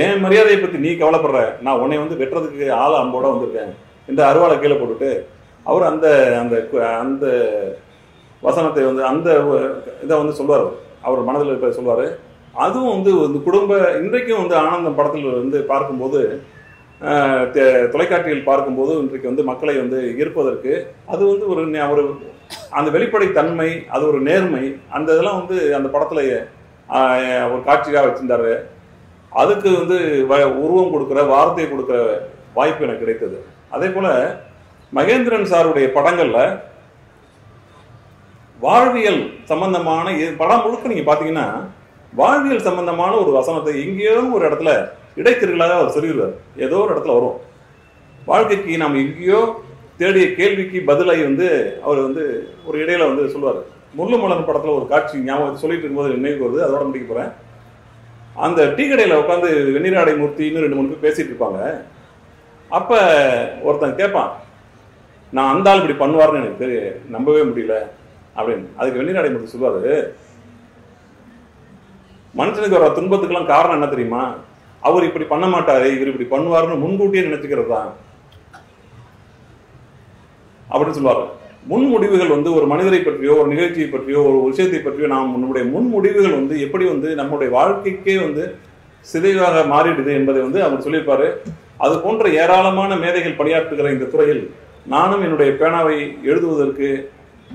என் மரியாதையை பற்றி நீ கவலைப்படுற? நான் உன்னை வந்து வெட்டுறதுக்கு ஆள் அம்போட வந்திருக்கேன் இந்த அருவாளை கீழே போட்டுட்டு அவர் அந்த அந்த அந்த வசனத்தை வந்து அந்த இதை வந்து சொல்லுவார் அவர் மனதில் இருப்பதை சொல்லுவார் அதுவும் வந்து இந்த குடும்ப இன்றைக்கும் வந்து ஆனந்தம் படத்தில் வந்து பார்க்கும்போது தொலைக்காட்சியில் பார்க்கும்போது இன்றைக்கு வந்து மக்களை வந்து ஈர்ப்பதற்கு அது வந்து ஒரு ஒரு அந்த வெளிப்படை தன்மை அது ஒரு நேர்மை அந்த இதெல்லாம் வந்து அந்த படத்தில் ஒரு காட்சியாக வச்சிருந்தாரு. அதுக்கு வந்து உருவம் கொடுக்குற வார்த்தையை கொடுக்குற வாய்ப்பு எனக்கு கிடைத்தது. அதே போல் மகேந்திரன் சாருடைய படங்களில் வாழ்வியல் சம்பந்தமான படம் முழுக்க நீங்க பாத்தீங்கன்னா வாழ்வியல் சம்பந்தமான ஒரு வசனத்தை எங்கேயோ ஒரு இடத்துல இடைத்திருகளாக அவர் சொல்லிடுவார் ஏதோ ஒரு இடத்துல வரும். வாழ்க்கைக்கு நாம் எங்கேயோ தேடிய கேள்விக்கு பதிலாகி வந்து அவர் வந்து ஒரு இடையில வந்து சொல்லுவார் முள்ளு மலர் படத்தில் ஒரு காட்சி ஞாபகம் சொல்லிட்டு இருக்கும்போது நினைவுக்கு வருது. அதோட முடிக்க போகிறேன் அந்த டீ கடையில் உட்காந்து வெந்நீராடை மூர்த்தி இன்னும் ரெண்டு மூணு பேர் பேசிட்டு இருப்பாங்க. அப்போ ஒருத்தன் கேட்பான் நான் அந்த ஆள் இப்படி பண்ணுவார்னு எனக்கு தெரிய நம்பவே முடியல. அப்படின்னு. அதுக்கு வெந்நீராடை மூர்த்தி சொல்லுவாரு. மனுஷனுக்கு வர துன்பத்துக்கெல்லாம் காரணம் என்ன தெரியுமா? அவர் இப்படி பண்ண மாட்டாரு இவர் இப்படி பண்ணுவாருன்னு முன்கூட்டியே நினைச்சுக்கிறது தான் அப்படின்னு சொல்லுவார். முன் முடிவுகள் வந்து ஒரு மனிதரை பற்றியோ ஒரு நிகழ்ச்சியை பற்றியோ ஒரு விஷயத்தை பற்றியோ நாம் நம்முடைய முன் முடிவுகள் வந்து எப்படி வந்து நம்முடைய வாழ்க்கைக்கே வந்து சிதைவாக மாறிடுது என்பதை வந்து அவர் சொல்லியிருப்பாரு. அது போன்ற ஏராளமான மேதைகள் பணியாற்றுகிற இந்த துறையில் நானும் என்னுடைய பேனாவை எழுதுவதற்கு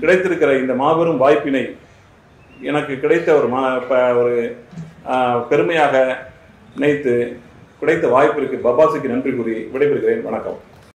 கிடைத்திருக்கிற இந்த மாபெரும் வாய்ப்பினை எனக்கு கிடைத்த ஒரு மா ப- ஒரு பெருமையாக நினைத்து கிடைத்த வாய்ப்பிற்கு பபாசுக்கு நன்றி கூறி விடைபெறுகிறேன். வணக்கம்.